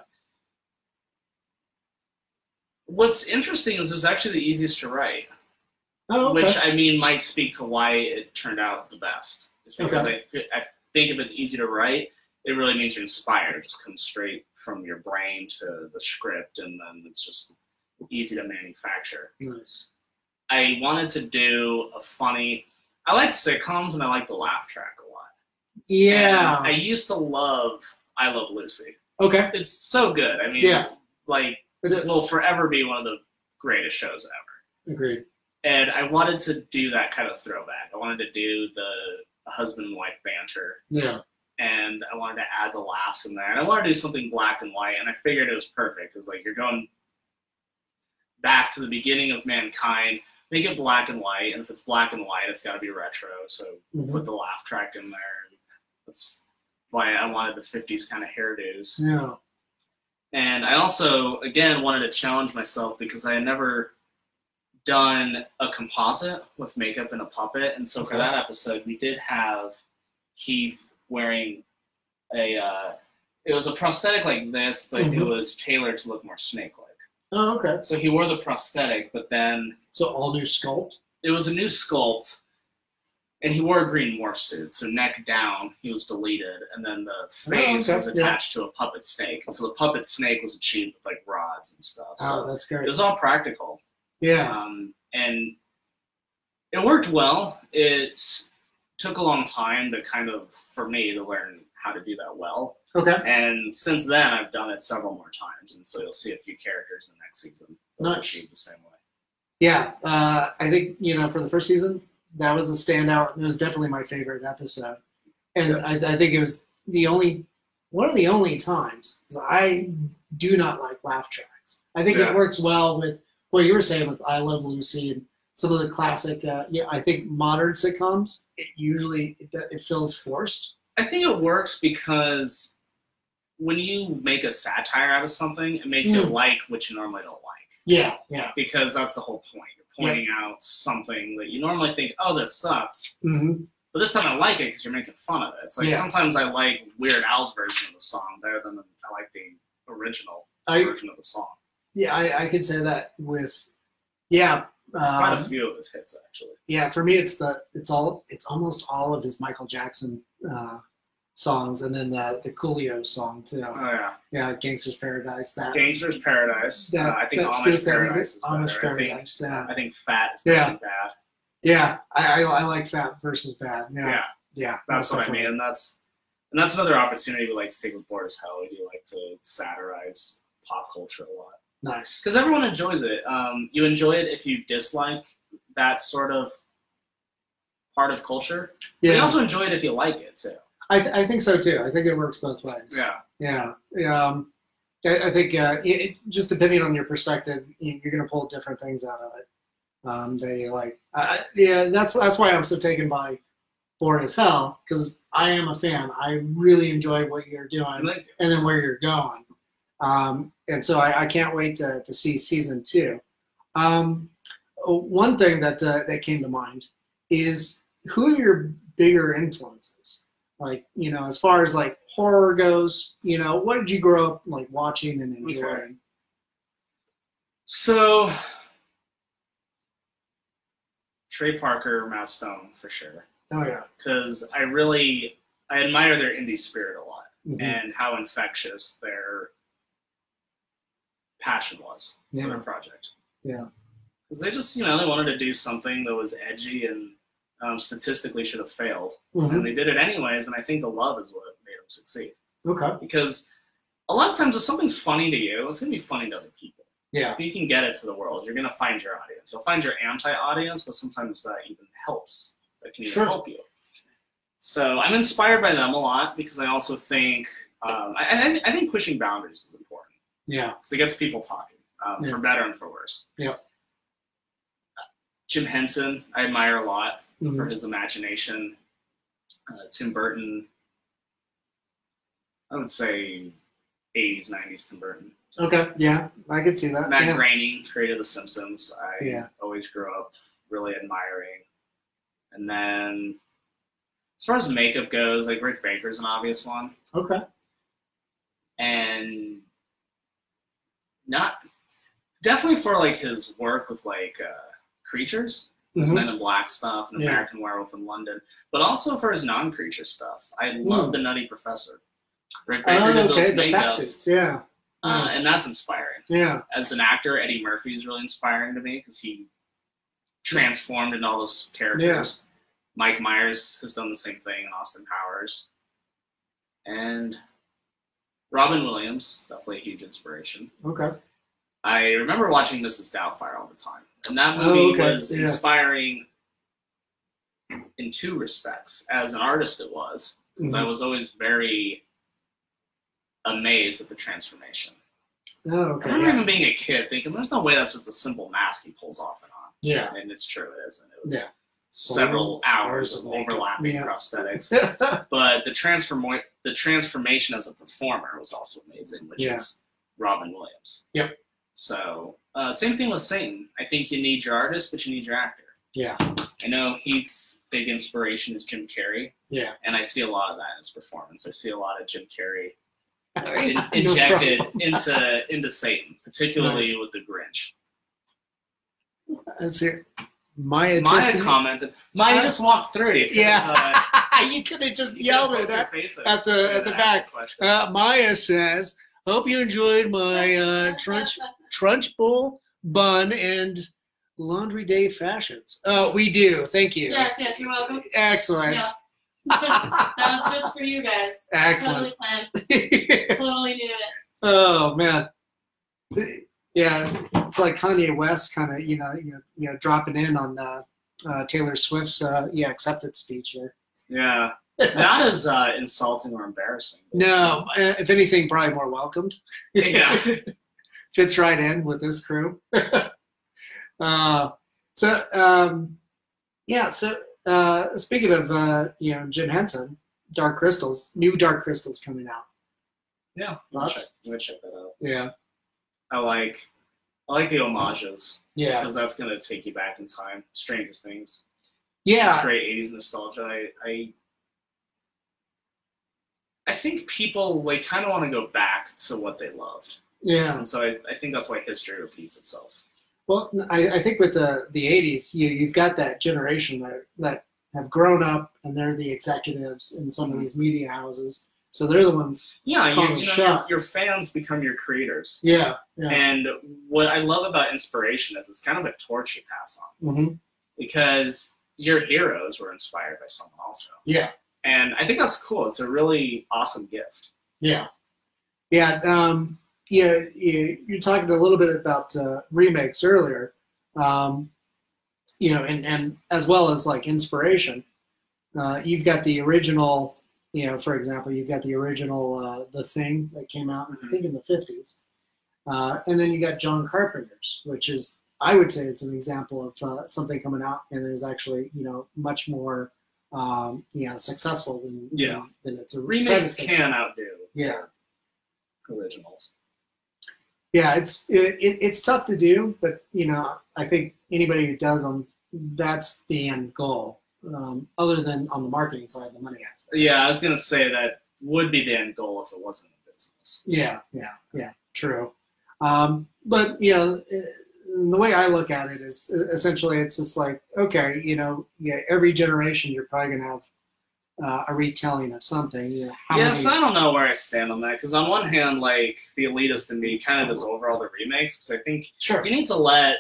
What's interesting is it was actually the easiest to write, oh okay which I mean might speak to why it turned out the best. It's because I, fi- I think if it's easy to write, it really means you're inspired. It just comes straight from your brain to the script, and then it's just easy to manufacture. nice I wanted to do a funny. I like sitcoms and I like the laugh track a lot. yeah And I used to love I Love Lucy. Okay It's so good. I mean, Yeah. like it is will forever be one of the greatest shows ever. agreed And I wanted to do that kind of throwback. I wanted to do the husband and wife banter, yeah and I wanted to add the laughs in there. And I wanted to do something black and white, and I figured it was perfect because like you're going back to the beginning of mankind. Make it black and white, and if it's black and white, it's got to be retro. So Mhm. put the laugh track in there. That's why I wanted the 50s kind of hairdos. yeah And I also, again, wanted to challenge myself because I had never done a composite with makeup and a puppet. And so for that episode, we did have Heath wearing a, uh, it was a prosthetic like this, but it Mhm. was tailored to look more snake like. oh okay So he wore the prosthetic, but then so all new sculpt it was a new sculpt. And he wore a green morph suit, so neck down, he was deleted, and then the face okay, was yeah. attached to a puppet snake. And so the puppet snake was achieved with like rods and stuff. Oh, So that's great. it was all practical. Yeah. Um, and it worked well. It took a long time to kind of, for me, to learn how to do that well. Okay. And since then, I've done it several more times. And so you'll see a few characters in the next season Not Nice. achieve the same way. Yeah. Uh, I think you know for the first season that was a standout. It was definitely my favorite episode, and Yeah. I, I think it was the only one of the only times 'cause I do not like laugh tracks. I think Yeah. it works well with what you were saying with I Love Lucy and some of the classic. Uh, yeah, I think modern sitcoms it usually it, it feels forced. I think it works because when you make a satire out of something, it makes you Mm. like what you normally don't like. Yeah. Yeah. Because that's the whole point. Pointing out something that you normally think, oh, this sucks. hmm But this time I like it because you're making fun of it. It's like Yeah. sometimes I like Weird Al's version of the song better than I like the original I version of the song. yeah I, I could say that with yeah. Quite a Um, few of his hits actually. yeah, for me, it's the it's all it's almost all of his Michael Jackson uh, songs, and then the the Coolio song too. Oh yeah, Yeah, Gangsta's Paradise. That Gangsta's Paradise. that, uh, I think that Amish Paradise is Amish better. I think, Paradise. Yeah, I think Fat is Yeah. bad. yeah. I, I I like Fat versus Bad. Yeah, Yeah, yeah. that's what I mean, and that's and that's another opportunity we like to take with Bored as Hell. We do like to satirize pop culture a lot Nice. because everyone enjoys it. Um, you enjoy it if you dislike that sort of part of culture. But you Yeah, also enjoy it if you like it too. I th- I think so too. I think it works both ways. Yeah. Yeah. Yeah. Um, I, I think uh, it, it- just depending on your perspective, you- you're going to pull different things out of it. Um, they like, I yeah, that's that's why I'm so taken by Bored as Hell because I am a fan. I really enjoy what you're doing like and then where you're going. Um, and so I, I can't wait to, to see season two. Um, one thing that uh, that came to mind is who are your bigger influences? Like you know, as far as like horror goes, you know, what did you grow up like watching and enjoying? Okay. So Trey Parker, Matt Stone for sure. Oh yeah, Because I really I admire their indie spirit a lot Mhm. and how infectious their passion was for their project. Yeah. Because they just, you know, they wanted to do something that was edgy and um, statistically should have failed. Mhm. And they did it anyways, and I think the love is what made them succeed. okay, Because a lot of times if something's funny to you, it's going to be funny to other people. yeah, If you can get it to the world, you're going to find your audience. You'll find your anti-audience, but sometimes that even helps. That can even Sure. help you. So I'm inspired by them a lot because I also think um, I, I, I think pushing boundaries is important yeah, because it gets people talking, um, Yeah. for better and for worse. Yeah. Jim Henson, I admire a lot for Mhm. his imagination. Uh, Tim Burton, I would say 80s, 90s Tim Burton. okay, yeah, I could see that. Matt yeah. Groening created The Simpsons. I Yeah. always grew up really admiring. And then, as far as makeup goes, like Rick Baker's an obvious one, Okay, and not definitely for like his work with like uh, creatures, his Mhm. Men in Black stuff, and Yeah. American Werewolf in London, but also for his non-creature stuff. I love Mm. The Nutty Professor. Rick Baker oh, did okay, those the fat makeups, suits, yeah, uh, and that's inspiring. yeah, as an actor, Eddie Murphy is really inspiring to me because he transformed into all those characters. Mike Myers has done the same thing in Austin Powers. And Robin Williams, definitely a huge inspiration. okay, I remember watching Mrs. Doubtfire all the time. And that Oh, movie okay, was yeah. inspiring in two respects. As an artist, it was, because I Mhm. was always very amazed at the transformation. oh, I okay, remember yeah, even being a kid thinking, "There's no way that's just a simple mask he pulls off and on." yeah. And it's true, it isn't. It was Yeah. several hours of overlapping Yeah. prosthetics. But the transform the transformation as a performer was also amazing, which is Robin Williams. Yep. So uh, same thing with Satan. I think you need your artist, but you need your actor. yeah, I know Heath's big inspiration is Jim Carrey, yeah. and I see a lot of that in his performance. I see a lot of Jim Carrey in, No injected problem. into into Satan, particularly Nice. with the Grinch. Let's hear. Maya, Maya commented. Maya Uh, just walked through. You Yeah, uh, you could have just yelled it at, your face in at the- at the back. question. Uh, Maya says, "Hope you enjoyed my uh, trunch Trunchbull bun and laundry day fashions." Uh, we do. Thank you. yes, yes, you're welcome. Excellent. Yeah. that was just for you guys. Excellent. Totally planned. Totally knew it. oh man. Yeah, it's like Kanye West kind of you know you know, you know dropping in on uh, uh, Taylor Swift's uh, yeah acceptance speech here. Yeah, not as uh, insulting or embarrassing. No, uh, if anything, probably more welcomed. Yeah. fits right in with this crew. uh, so um, yeah, so uh, speaking of uh, you know Jim Henson, Dark Crystals, new Dark Crystals coming out. Yeah, I'm gonna check, I'm gonna check that out. Yeah, I like, I like the homages yeah, because that's gonna take you back in time. Stranger Things, yeah, straight '80s nostalgia. I, I, I think people like kind of want to go back to what they loved, yeah. and so I, I think that's why history repeats itself. Well, I, I think with the the '80s, you you've got that generation that that have grown up and they're the executives in some of these media houses, so they're the ones. Yeah, you, you know, your, your fans become your creators. Yeah, yeah. And what I love about inspiration is it's kind of a torch you pass on hmm because your heroes were inspired by someone also. Yeah. And I think that's cool. It's a really awesome gift. Yeah, yeah. Um, yeah, you, you're talking a little bit about uh, remakes earlier, um, you know, and, and as well as like inspiration. Uh, you've got the original, you know, for example, you've got the original uh, The Thing that came out, I think, in the 50s. Uh, and then you got John Carpenter's, which is, I would say, it's an example of uh, something coming out and is actually, you know, much more, um, you know, successful than Yeah. than its a Remakes can outdo Yeah. originals. Yeah, it's it, it, it's tough to do, but you know, I think anybody who does them, that's the end goal. Um, other than on the marketing side, the money aspect. Yeah, I was gonna say that would be the end goal if it wasn't a business. Yeah, yeah, yeah, true. Um, but you know, the way I look at it is essentially it's just like okay, you know, yeah, every generation you're probably gonna have uh, a retelling of something. You know, how yes, many? I don't know where I stand on that because on one hand, like the elitist in me kind of is over all the remakes because I think Sure. you need to let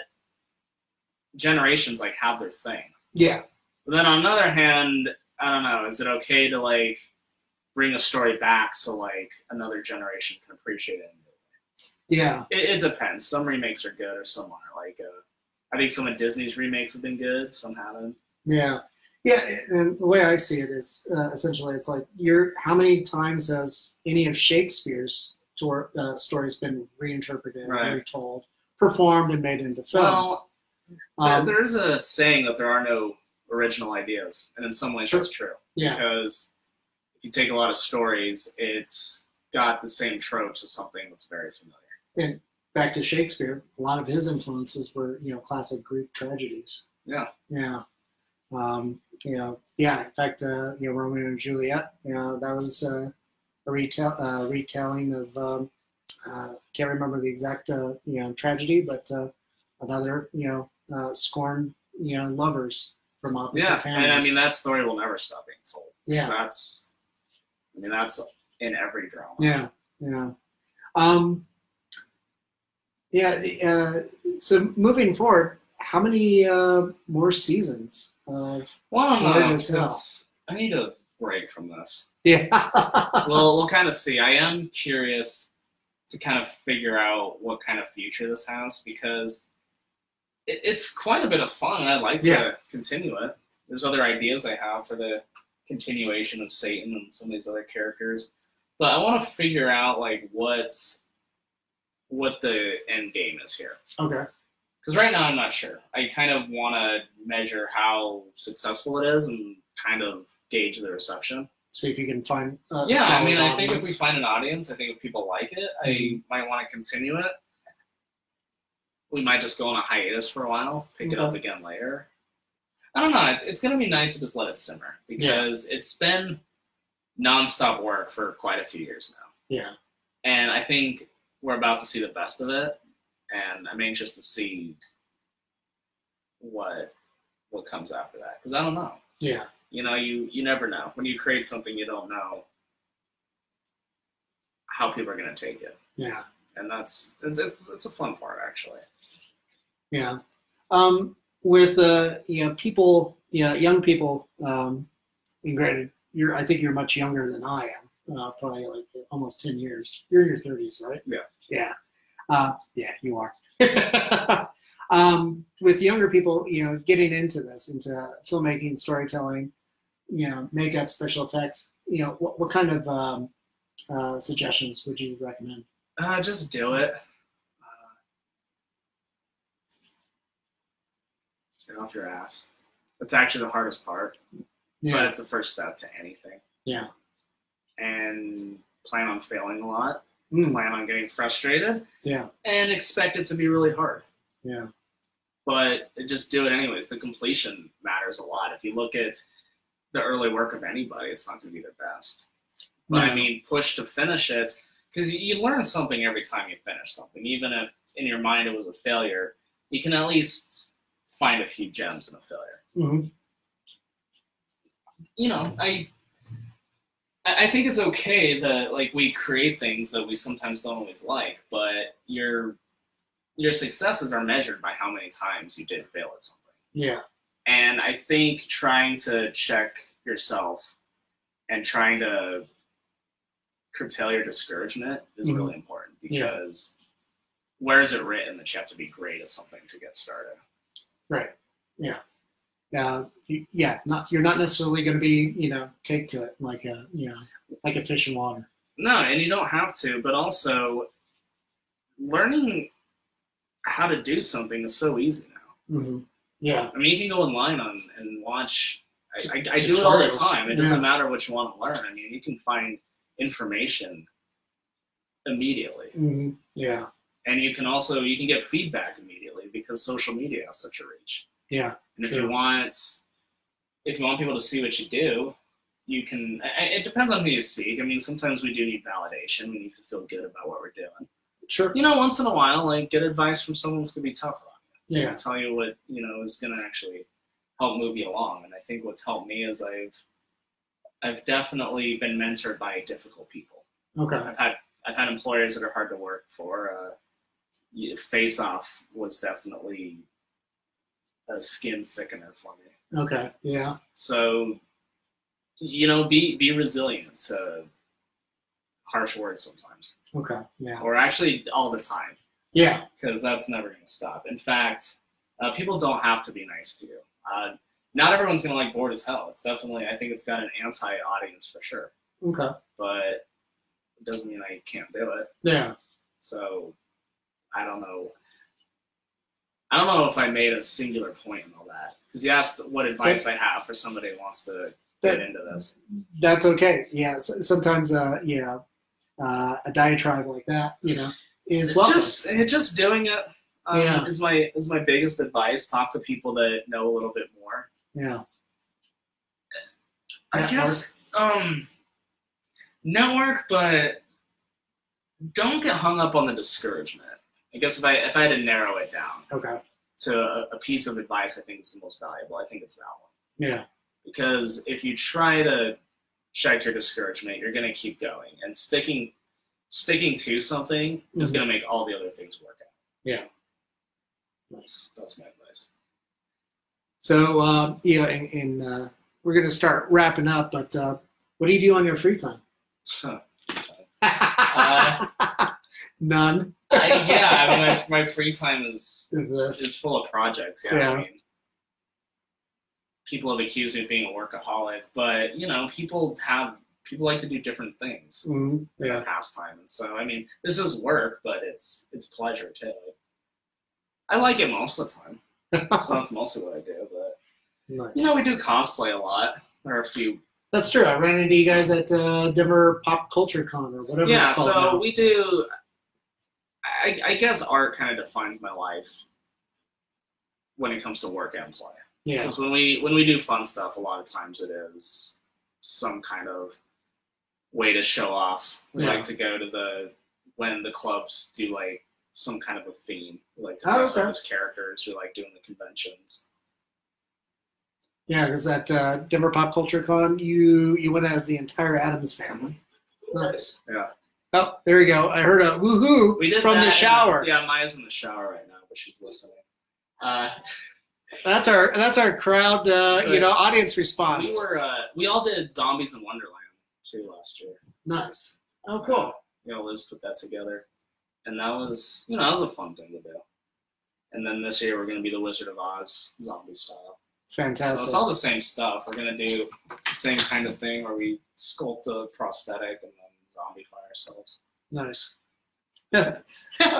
generations like have their thing. Yeah. But then on another hand, I don't know. Is it okay to like bring a story back so like another generation can appreciate it? Yeah. It, it depends. Some remakes are good, or some aren't. Like, uh, I think some of Disney's remakes have been good. Some haven't. Yeah, yeah, and the way I see it is uh, essentially it's like you're how many times has any of Shakespeare's tor- uh, stories been reinterpreted, Right. retold, performed, and made into films? Well, um, there, is a saying that there are no original ideas, and in some ways Sure. that's true. yeah, Because if you take a lot of stories, it's got the same tropes as something that's very familiar. and back to Shakespeare, a lot of his influences were you know classic Greek tragedies. Yeah. Yeah. Um, you know, yeah. In fact, uh, you know, Romeo and Juliet. You know, that was uh, a retell uh, retelling of. Um, uh, can't remember the exact uh, you know tragedy, but uh, another you know uh, scorned you know lovers from opposite Yeah, families. and I mean that story will never stop being told. Yeah. That's, I mean that's in every drama. Yeah, yeah. Um, yeah. Uh, so moving forward, how many uh, more seasons of? Well, I don't know, as hell. 'cause I need a break from this. Yeah. well, we'll kind of see. I am curious to kind of figure out what kind of future this has because it, it's quite a bit of fun. and I'd like to Yeah. continue it. There's other ideas I have for the continuation of Satan and some of these other characters, but I want to figure out like what's what the end game is here. okay. Because right now I'm not sure. I kind of want to measure how successful it is and kind of gauge the reception. See if you can find. Uh, Yeah, I mean, I think if we find an audience, I think if people like it, I Mhm. might want to continue it. We might just go on a hiatus for a while, pick it up again later. I don't know. It's it's gonna be nice to just let it simmer because it's been nonstop work for quite a few years now, Yeah. and I think we're about to see the best of it. And I'm anxious to see what what comes after that because I don't know. Yeah. You know, you you never know when you create something you don't know how people are going to take it, Yeah. and that's it's it's, it's a fun part actually. Yeah. Um, with uh, you know, people, yeah, young people. Um, and granted, you're. I think you're much younger than I am. Uh, probably like almost ten years. You're in your thirties, right? Yeah. Yeah. Uh, yeah, you are. um, with younger people, you know, getting into this, into filmmaking, storytelling, you know, makeup, special effects. You know, what, what kind of um, uh, suggestions would you recommend? Uh, just do it. Uh, get off your ass. That's actually the hardest part, but it's the first step to anything. Yeah. And plan on failing a lot. Mm, Plan on getting frustrated, yeah. and expect it to be really hard. Yeah. But just do it anyways. The completion matters a lot. If you look at the early work of anybody, it's not going to be their best. But I mean, push to finish it because you, you learn something every time you finish something. Even if in your mind it was a failure, you can at least find a few gems in a failure. hmm You know, I I think it's okay that like we create things that we sometimes don't always like, but your your successes are measured by how many times you did fail at something. Yeah. And I think trying to check yourself and trying to curtail your discouragement is Mhm. really important Yeah. because where is it written that you have to be great at something to get started? Right. Yeah. Uh, you- yeah. Not you're not necessarily going to be you know take to it like a you know like a fish in water. No, and you don't have to, but also learning how to do something is so easy now. hmm Yeah. I mean, you can go online on and watch. I, I, I do it all the time. It doesn't Yeah. matter what you want to learn. I mean, you can find information immediately, hmm Yeah. and you can also you can get feedback immediately because social media has such a reach. Yeah. And if you want, if you want people to see what you do, you can. It depends on who you seek. I mean, sometimes we do need validation. We need to feel good about what we're doing. Sure. You know, once in a while, like get advice from someone that's gonna be tougher on you. Yeah. tell you what you know is going to actually help move you along. And I think what's helped me is I've I've definitely been mentored by difficult people. Okay. I've had I've had employers that are hard to work for. Uh, Face Off was definitely a skin thickener for me. Okay. Yeah. So you know, be be resilient to harsh words sometimes, Okay. Yeah. or actually all the time Yeah. because that's never going to stop. In fact, uh, people don't have to be nice to you. Uh, not everyone's going to like bored as hell. It's definitely, I think it's got an anti-audience for sure, Okay. but it doesn't mean I can't do it. Yeah. So I don't know. I don't know if I made a singular point in all that because you asked what advice I have for somebody who wants to get into this. that's okay. Yeah. sometimes uh you know uh, a diatribe like that you know is welcome. Just just doing it um, Yeah. is my is my biggest advice. Talk to people that know a little bit more. yeah. I Network. guess um network, but don't get hung up on the discouragement. I guess if I if I had to narrow it down Okay. to a, a piece of advice, I think is the most valuable. I think it's that one Yeah. because if you try to check your discouragement, you're gonna keep going and sticking sticking to something is Mhm. gonna make all the other things work out. Yeah. Nice. That's my advice. So um, you know, in, in uh, we're gonna start wrapping up, but uh, what do you do on your free time? Uh, None. I, yeah, I mean my, my free time is Is this? is full of projects. Yeah, Yeah. I mean, people have accused me of being a workaholic, but you know, people have people like to do different things Mhm. in Yeah. pastime, and so I mean, this is work, but it's it's pleasure too. I like it most of the time, so that's mostly what I do. But nice. you know, we do cosplay a lot. There are a few. That's true. I ran into you guys at uh, Denver Pop Culture Con or whatever yeah, it's called so now. we do. I, I guess art kind of defines my life when it comes to work and play. yeah. Because when we when we do fun stuff, a lot of times it is some kind of way to show off. We Yeah. like to go to the when the clubs do like some kind of a theme. We like to Oh, dress up okay. as characters. We like doing the conventions. Yeah, because at uh, Denver Pop Culture Con, you you went as the entire Addams family. Nice. Yeah. Oh, there you go. I heard a woohoo from that the shower. yeah, Maya's in the shower right now, but she's listening. Uh, That's our that's our crowd, uh, you know, audience response. we were uh, we all did Zombies in Wonderland too last year. nice. Oh, cool. You know, Liz put that together, and that was you know that was a fun thing to do. And then this year we're gonna be the Wizard of Oz zombie style. So Fantastic. it's all the same stuff. We're gonna do the same kind of thing where we sculpt a prosthetic and zombify ourselves. nice. Yeah.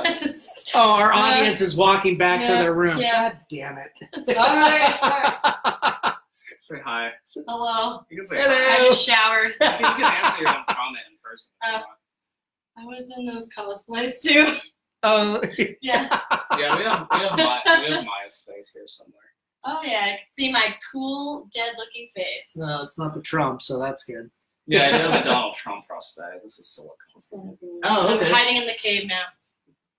Just- Oh, our Uh, audience is walking back to their room. yeah. God damn it. all right, all right. Say hi. Hello. You can say Hello. hi. I just showered. You can, answer your own comment in person. Uh. I was in those cosplays too. Oh, Yeah. yeah, we have we have, Maya, we have Maya's face here somewhere. Oh yeah, I can see my cool, dead-looking face. no, it's not the Trump, so that's good. Yeah, I do have a Donald Trump prosthetic. This is silicone. Oh, okay. I'm hiding in the cave now.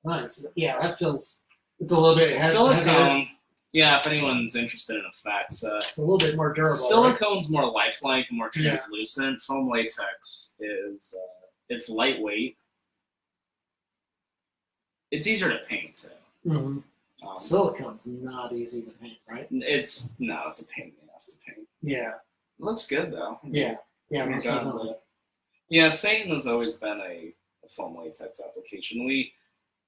Nice. Yeah, that feels. It's a little bit. heavier. Silicone. Yeah, if anyone's interested in effects, uh, It's a little bit more durable. right? silicone's more lifelike and more Yeah. translucent. Foam latex is uh, it's lightweight. It's easier to paint too. Mhm. Um, Silicone's not easy to paint, right? it's no, it's a pain in the ass to paint. Yeah. It looks good though. Yeah. Yeah. Most definitely. Yeah, Satan has always been a, a foam latex application. We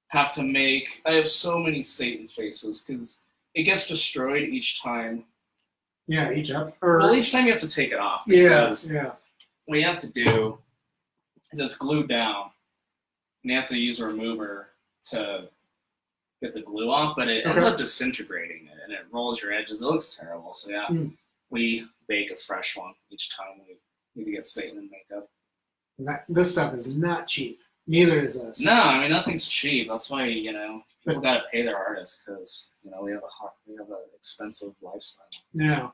have to make. I have so many Satan faces because it gets destroyed each time. Yeah. Each up. Or Well, each time you have to take it off yeah. Yeah. what you have to do is it's glued down, and you have to use a remover to get the glue off. But it ends up disintegrating it, and it rolls your edges. It looks terrible. So yeah, Mm. we bake a fresh one each time we need to get Satan in makeup. That, this stuff is not cheap. Neither is this. No, I mean nothing's cheap. That's why you know people got to pay their artists because you know we have a hot, we have an expensive lifestyle. Yeah,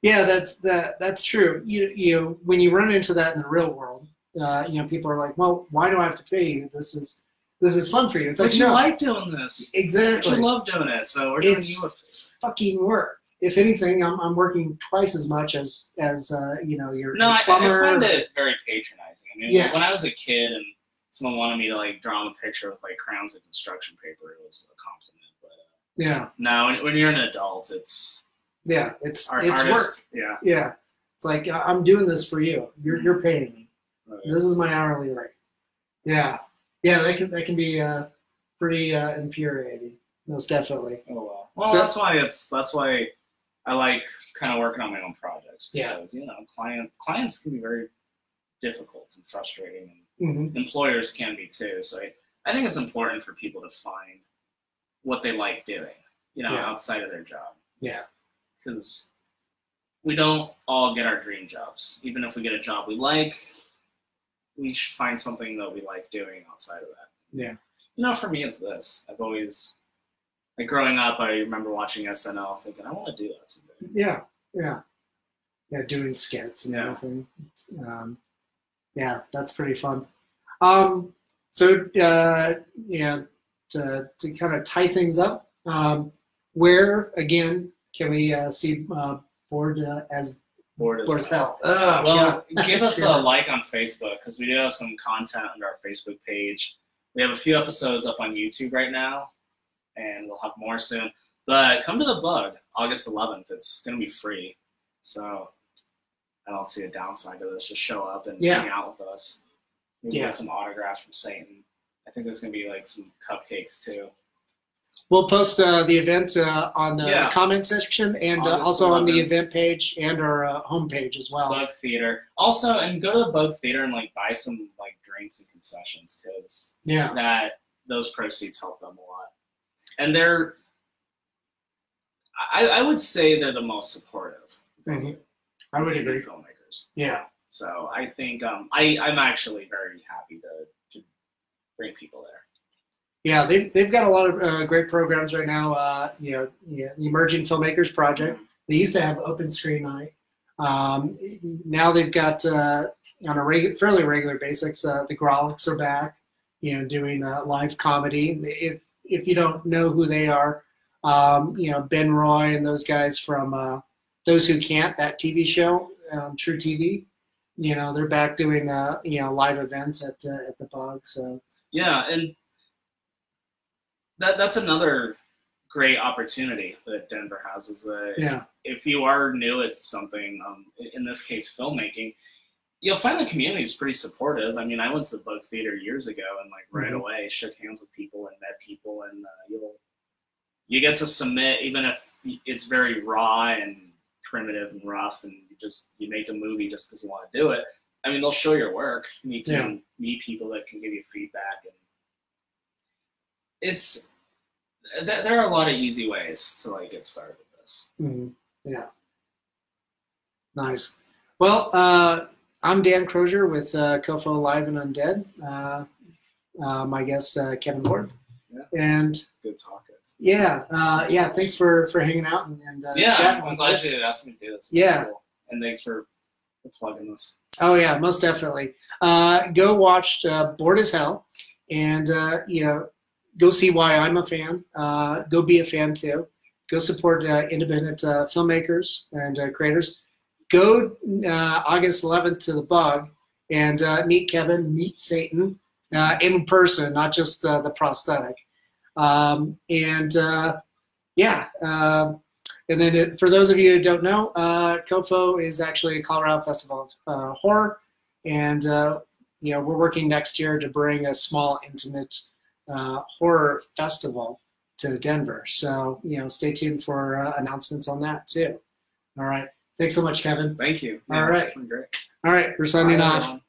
yeah, that's that that's true. You you know, when you run into that in the real world, uh, you know, people are like, "Well, why do I have to pay you? This is this is fun for you." It's But like, you no, like doing this. But exactly. you love doing it. So we're doing It's you a fucking work. If anything, I'm, I'm working twice as much as as uh, you know your, No, your I, I plumber. find it very patronizing. I mean, Yeah. when I was a kid and someone wanted me to like draw them a picture with like crowns and construction paper, it was a compliment. But uh, yeah, no, when, when you're an adult, it's yeah, it's our it's work. Yeah. Yeah, it's like I'm doing this for you. You're you're paying me. Right. This is my hourly rate. Yeah, yeah, that can that can be uh, pretty uh, infuriating. Most definitely. Oh well. Well, So- that's why it's that's why I like kind of working on my own projects Yeah. because you know client clients can be very difficult and frustrating, and mm-hmm. employers can be too. So I, I think it's important for people to find what they like doing, you know, Yeah. outside of their job. Yeah. Because we don't all get our dream jobs. Even if we get a job we like, we should find something that we like doing outside of that. Yeah. You know, for me, it's this. I've always, like growing up, I remember watching SNL thinking, I want to do that someday. Yeah, yeah, yeah. Doing skits and Yeah. everything. Um, yeah, that's pretty fun. Um, so uh, you know, to to kind of tie things up, um, where again can we uh, see uh, board uh, as Bored as bored as hell. hell? Oh, Well, yeah. give us a like on Facebook because we do have some content under our Facebook page. We have a few episodes up on YouTube right now, and we'll have more soon. But come to the Bug August 11th. It's going to be free, so I don't see a downside to this. Just show up and Yeah. hang out with us. Maybe Yeah. get some autographs from Satan. I think there's going to be like some cupcakes too. We'll post uh, the event uh, on the Yeah. comment section and uh, also on the event page and our uh, homepage as well. Bug Theater. Also, and go to the Bug Theater and like buy some like drinks and concessions because Yeah, that those proceeds help them a lot. And they're, I, I would say they're the most supportive Mhm. I would agree. filmmakers. Yeah, So I think um, I, I'm actually very happy to, to bring people there. yeah. They've they've got a lot of uh, great programs right now. Uh, you know, yeah, the Emerging Filmmakers Project. They used to have open screen night. Um, now they've got uh, on a regu- fairly regular basis. Uh, the Grawlix are back, you know, doing uh, live comedy. If if you don't know who they are, um, you know Ben Roy and those guys from uh, Those Who Can't, that TV show, um, truTV, you know, they're back doing, uh, you know, live events at, uh, at the bug. So, Yeah, and that that's another great opportunity that Denver has is that yeah. if you are new at something, um, in this case filmmaking, you'll find the community is pretty supportive. I mean, I went to the Bug Theater years ago and like right Mhm. away shook hands with people and met people, and uh, you'll you get to submit even if it's very raw and primitive and rough, and you just you make a movie just because you want to do it. I mean, they'll show your work. and You can meet people that can give you feedback, and it's there, there are a lot of easy ways to like get started with this. Mhm. Yeah. Nice. Well, uh, I'm Dan Crosier with uh, COFOH Live and Undead. Uh, uh, my guest uh, Kevon Ward. Yeah. And Good talk, guys. yeah, uh, yeah. Thanks for for hanging out and, and uh, Yeah, chatting I'm with glad us. you asked me to do this. It's Yeah. cool. And thanks for, for plugging this. Oh yeah, most definitely. Uh, go watch uh, Bored as Hell, and uh, you know, go see why I'm a fan. Uh, go be a fan too. Go support uh, independent uh, filmmakers and uh, creators. Go uh, August 11th to the Bug and uh, meet Kevon, meet Satan uh, in person, not just uh, the prosthetic. Um, and uh, yeah. um and then it, for those of you who don't know, uh, COFOH is actually a Colorado Festival of uh, Horror. And, uh, you know, we're working next year to bring a small, intimate uh, horror festival to Denver. So, you know, stay tuned for uh, announcements on that too. All right. Thanks so much, Kevon. Thank you. All right. It's been great. All right. We're signing Bye, off. everyone.